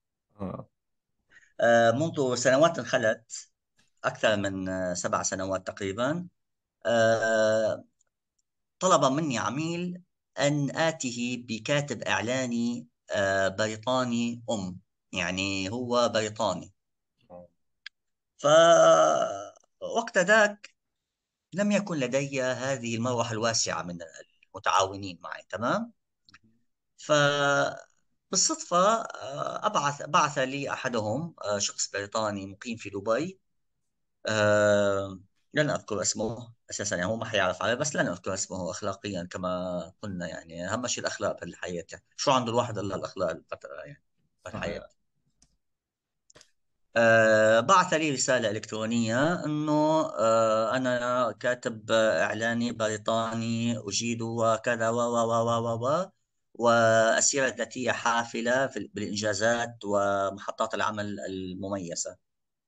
آه. آه، منذ سنوات خلت أكثر من سبع سنوات تقريبا. طلب مني عميل أن آته بكاتب إعلاني آه، بريطاني أم يعني هو بريطاني. فوقت ذاك لم يكن لدي هذه المروحة الواسعة من المتعاونين معي تمام؟ فبالصدفة آه، أبعث بعث لي أحدهم آه، شخص بريطاني مقيم في دبي لن أذكر اسمه أساسا يعني هو ما حيعرف عليه بس لن أذكر اسمه أخلاقيا كما قلنا يعني أهم شيء الأخلاق في الحياة. يعني. شو عنده الواحد إلا الأخلاق الفترة يعني في الحياة. آه بعث لي رسالة إلكترونية أنه آه أنا كاتب إعلاني بريطاني أجيد وكذا و و و و و والسيرة الذاتية حافلة بالإنجازات ومحطات العمل المميزة.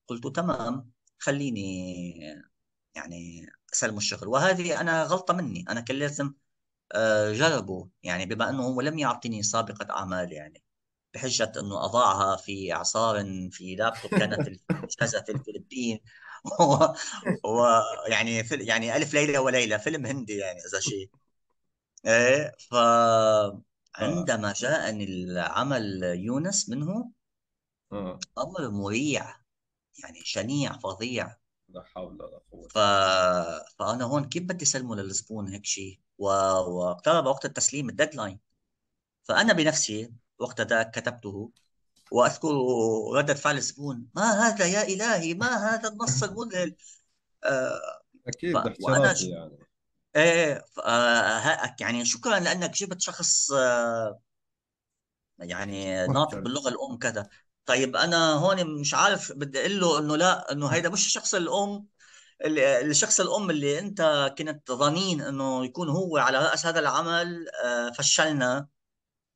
قلت تمام خليني يعني اسلموا الشغل. وهذه أنا غلطة مني. أنا كان لازم آه، جربه يعني بما أنه هو لم يعطيني سابقة أعمال يعني بحجة أنه اضاعها في إعصار في لابتوب كانت اجازه في الفلبين. *laughs* ويعني يعني ألف ليلة وليلة فيلم هندي يعني إذا شيء. إيه ف عندما جاءني العمل يونس منه آه. أمر مريع يعني شنيع فظيع. لا حول ولا قوة ف... فأنا هون كيف بدي سلمه للزبون هيك شيء و... واقترب وقت التسليم الديدلاين فأنا بنفسي وقت ذاك كتبته وأذكر ردة فعل الزبون ما هذا يا إلهي؟ ما هذا النص المذهل؟ آه أكيد ف... وأنا. يعني. إيه آه يعني شكرا لأنك جبت شخص آه يعني ناطق باللغة الأم كذا. طيب أنا هون مش عارف بدي أقول له إنه لا إنه هيدا مش الشخص الأم الشخص الأم اللي أنت كنت ظنين إنه يكون هو على رأس هذا العمل آه، فشلنا.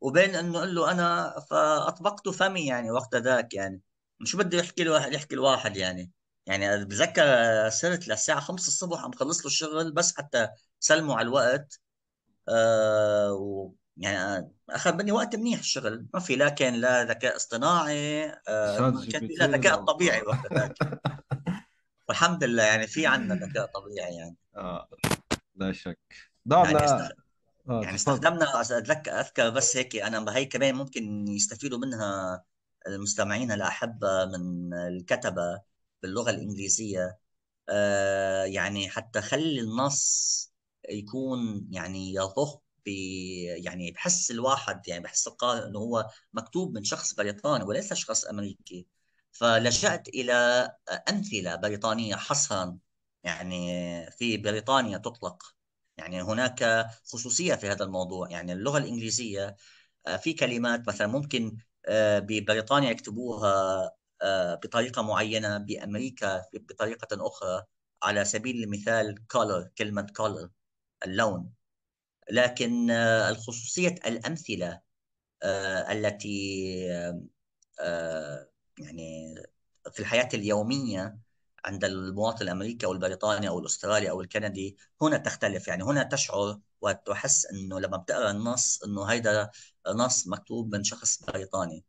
وبين إنه أقول له أنا فأطبقت فمي يعني وقت ذاك يعني. شو بدي يحكي له يحكي الواحد يعني؟ يعني بتذكر صرت للساعة 5 الصبح عم خلص له الشغل بس حتى سلمه على الوقت آه يعني أخذ مني وقت منيح الشغل. ما في لكن لا ذكاء اصطناعي آه كان لا ذكاء طبيعي وقت ذاك. *laughs* والحمد لله يعني في عندنا ذكاء طبيعي يعني. آه لا شك. ضعنا يعني. آه يعني استخدمنا اتذكر أذكر بس هيك أنا هي كمان ممكن يستفيدوا منها المستمعين الأحبة من الكتبة باللغة الإنجليزية. يعني حتى خلي النص يكون يعني يضخ يعني بحس الواحد يعني بحس القارئ إنه هو مكتوب من شخص بريطاني وليس شخص أمريكي. فلجأت إلى أمثلة بريطانية حصرا يعني في بريطانيا تطلق. يعني هناك خصوصية في هذا الموضوع. يعني اللغة الإنجليزية آه، في كلمات مثلا ممكن آه، ببريطانيا يكتبوها آه، بطريقة معينة بأمريكا بطريقة أخرى على سبيل المثال color كلمة color اللون. لكن آه، الخصوصية الأمثلة آه، التي آه، يعني في الحياة اليومية عند المواطن الأمريكي أو البريطاني أو الأسترالي أو الكندي هنا تختلف. يعني هنا تشعر وتحس أنه لما بتقرأ النص أنه هيدا نص مكتوب من شخص بريطاني.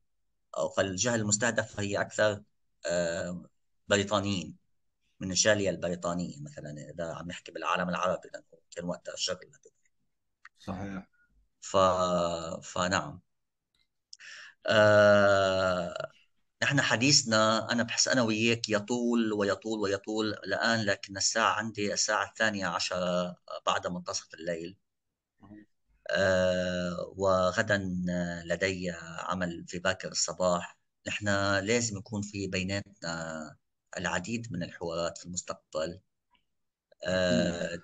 أو فالجهة المستهدفة هي أكثر بريطانيين من الجالية البريطانية مثلا. إذا عم نحكي بالعالم العربي لأنه كان وقتها الشغل صحيح. ف... فنعم. آه... نحن حديثنا أنا بحس أنا وياك يطول ويطول ويطول الآن لكن الساعة عندي الساعة الثانية عشرة بعد منتصف الليل. آه وغدا لدي عمل في باكر الصباح. نحن لازم يكون في بيناتنا العديد من الحوارات في المستقبل. آه،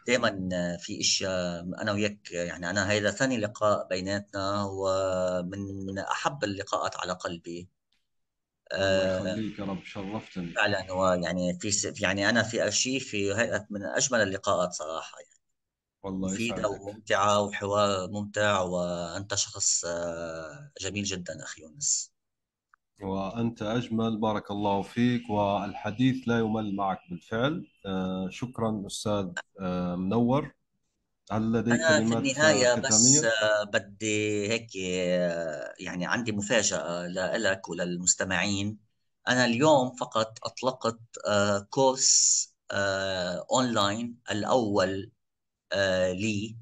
دائما في إشياء أنا وياك يعني أنا هذا ثاني لقاء بيناتنا ومن من أحب اللقاءات على قلبي. الله آه، يخليك يا رب شرفتني. فعلا ويعني في يعني أنا في ارشيفي من أجمل اللقاءات صراحة يعني. والله مفيدة وممتعة وحوار ممتع وأنت شخص آه، جميل جدا أخي يونس. وأنت أجمل بارك الله فيك والحديث لا يمل معك بالفعل. آه شكرا أستاذ آه منور. هل لديك أنا كلمات في النهاية ختامية؟ بس آه بدي هيك يعني عندي مفاجأة لك وللمستمعين أنا اليوم فقط أطلقت كورس أونلاين الأول لي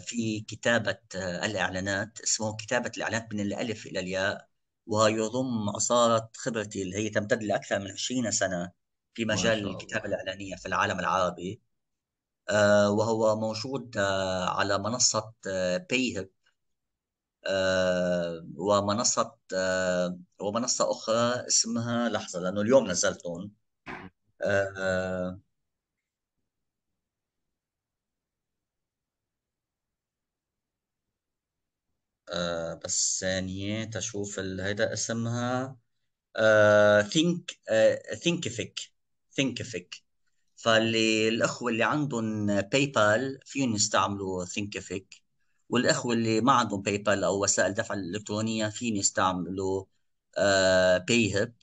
في كتابة الإعلانات اسمه كتابة الإعلانات من الألف إلى الياء. ويضم عصارة خبرتي اللي هي تمتد لأكثر من 20 سنة في مجال الكتابة الإعلانية في العالم العربي. آه، وهو موجود آه، على منصة بايهب آه، ومنصة ومنصة أخرى اسمها لحظة لأنه اليوم نزلتهم. بس ثانية تشوف هيدا اسمها Think Thinkific Thinkific فاللي الاخوه اللي عندهم PayPal فيهم يستعملوا Thinkific والاخوه اللي ما عندهم PayPal أو وسائل دفع الالكترونيه فيهم يستعملوا Payhip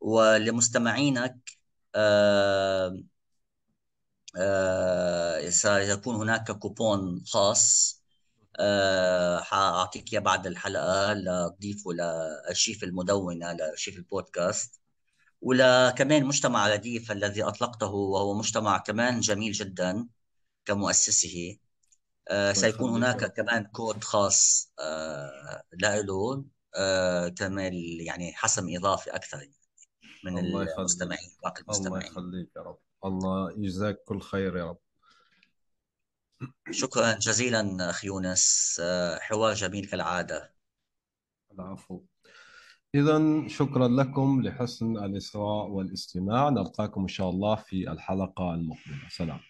ولمستمعينك آه آه سيكون هناك كوبون خاص. آه حاعطيك إياه بعد الحلقة لتضيفه لأرشيف المدونة لأرشيف البودكاست. ولا كمان مجتمع رديف الذي أطلقته وهو مجتمع كمان جميل جدا كمؤسسه. آه سيكون هناك كمان كود خاص آه له آه كمان يعني حسم إضافي أكثر من الله المستمعين باقي المستمعين. الله يخليك يا رب. الله يجزاك كل خير يا رب. شكرا جزيلا أخي يونس. آه حوار جميل كالعادة. العفو. إذا شكرا لكم لحسن الإسراء والاستماع. نلقاكم إن شاء الله في الحلقة المقبلة. سلام.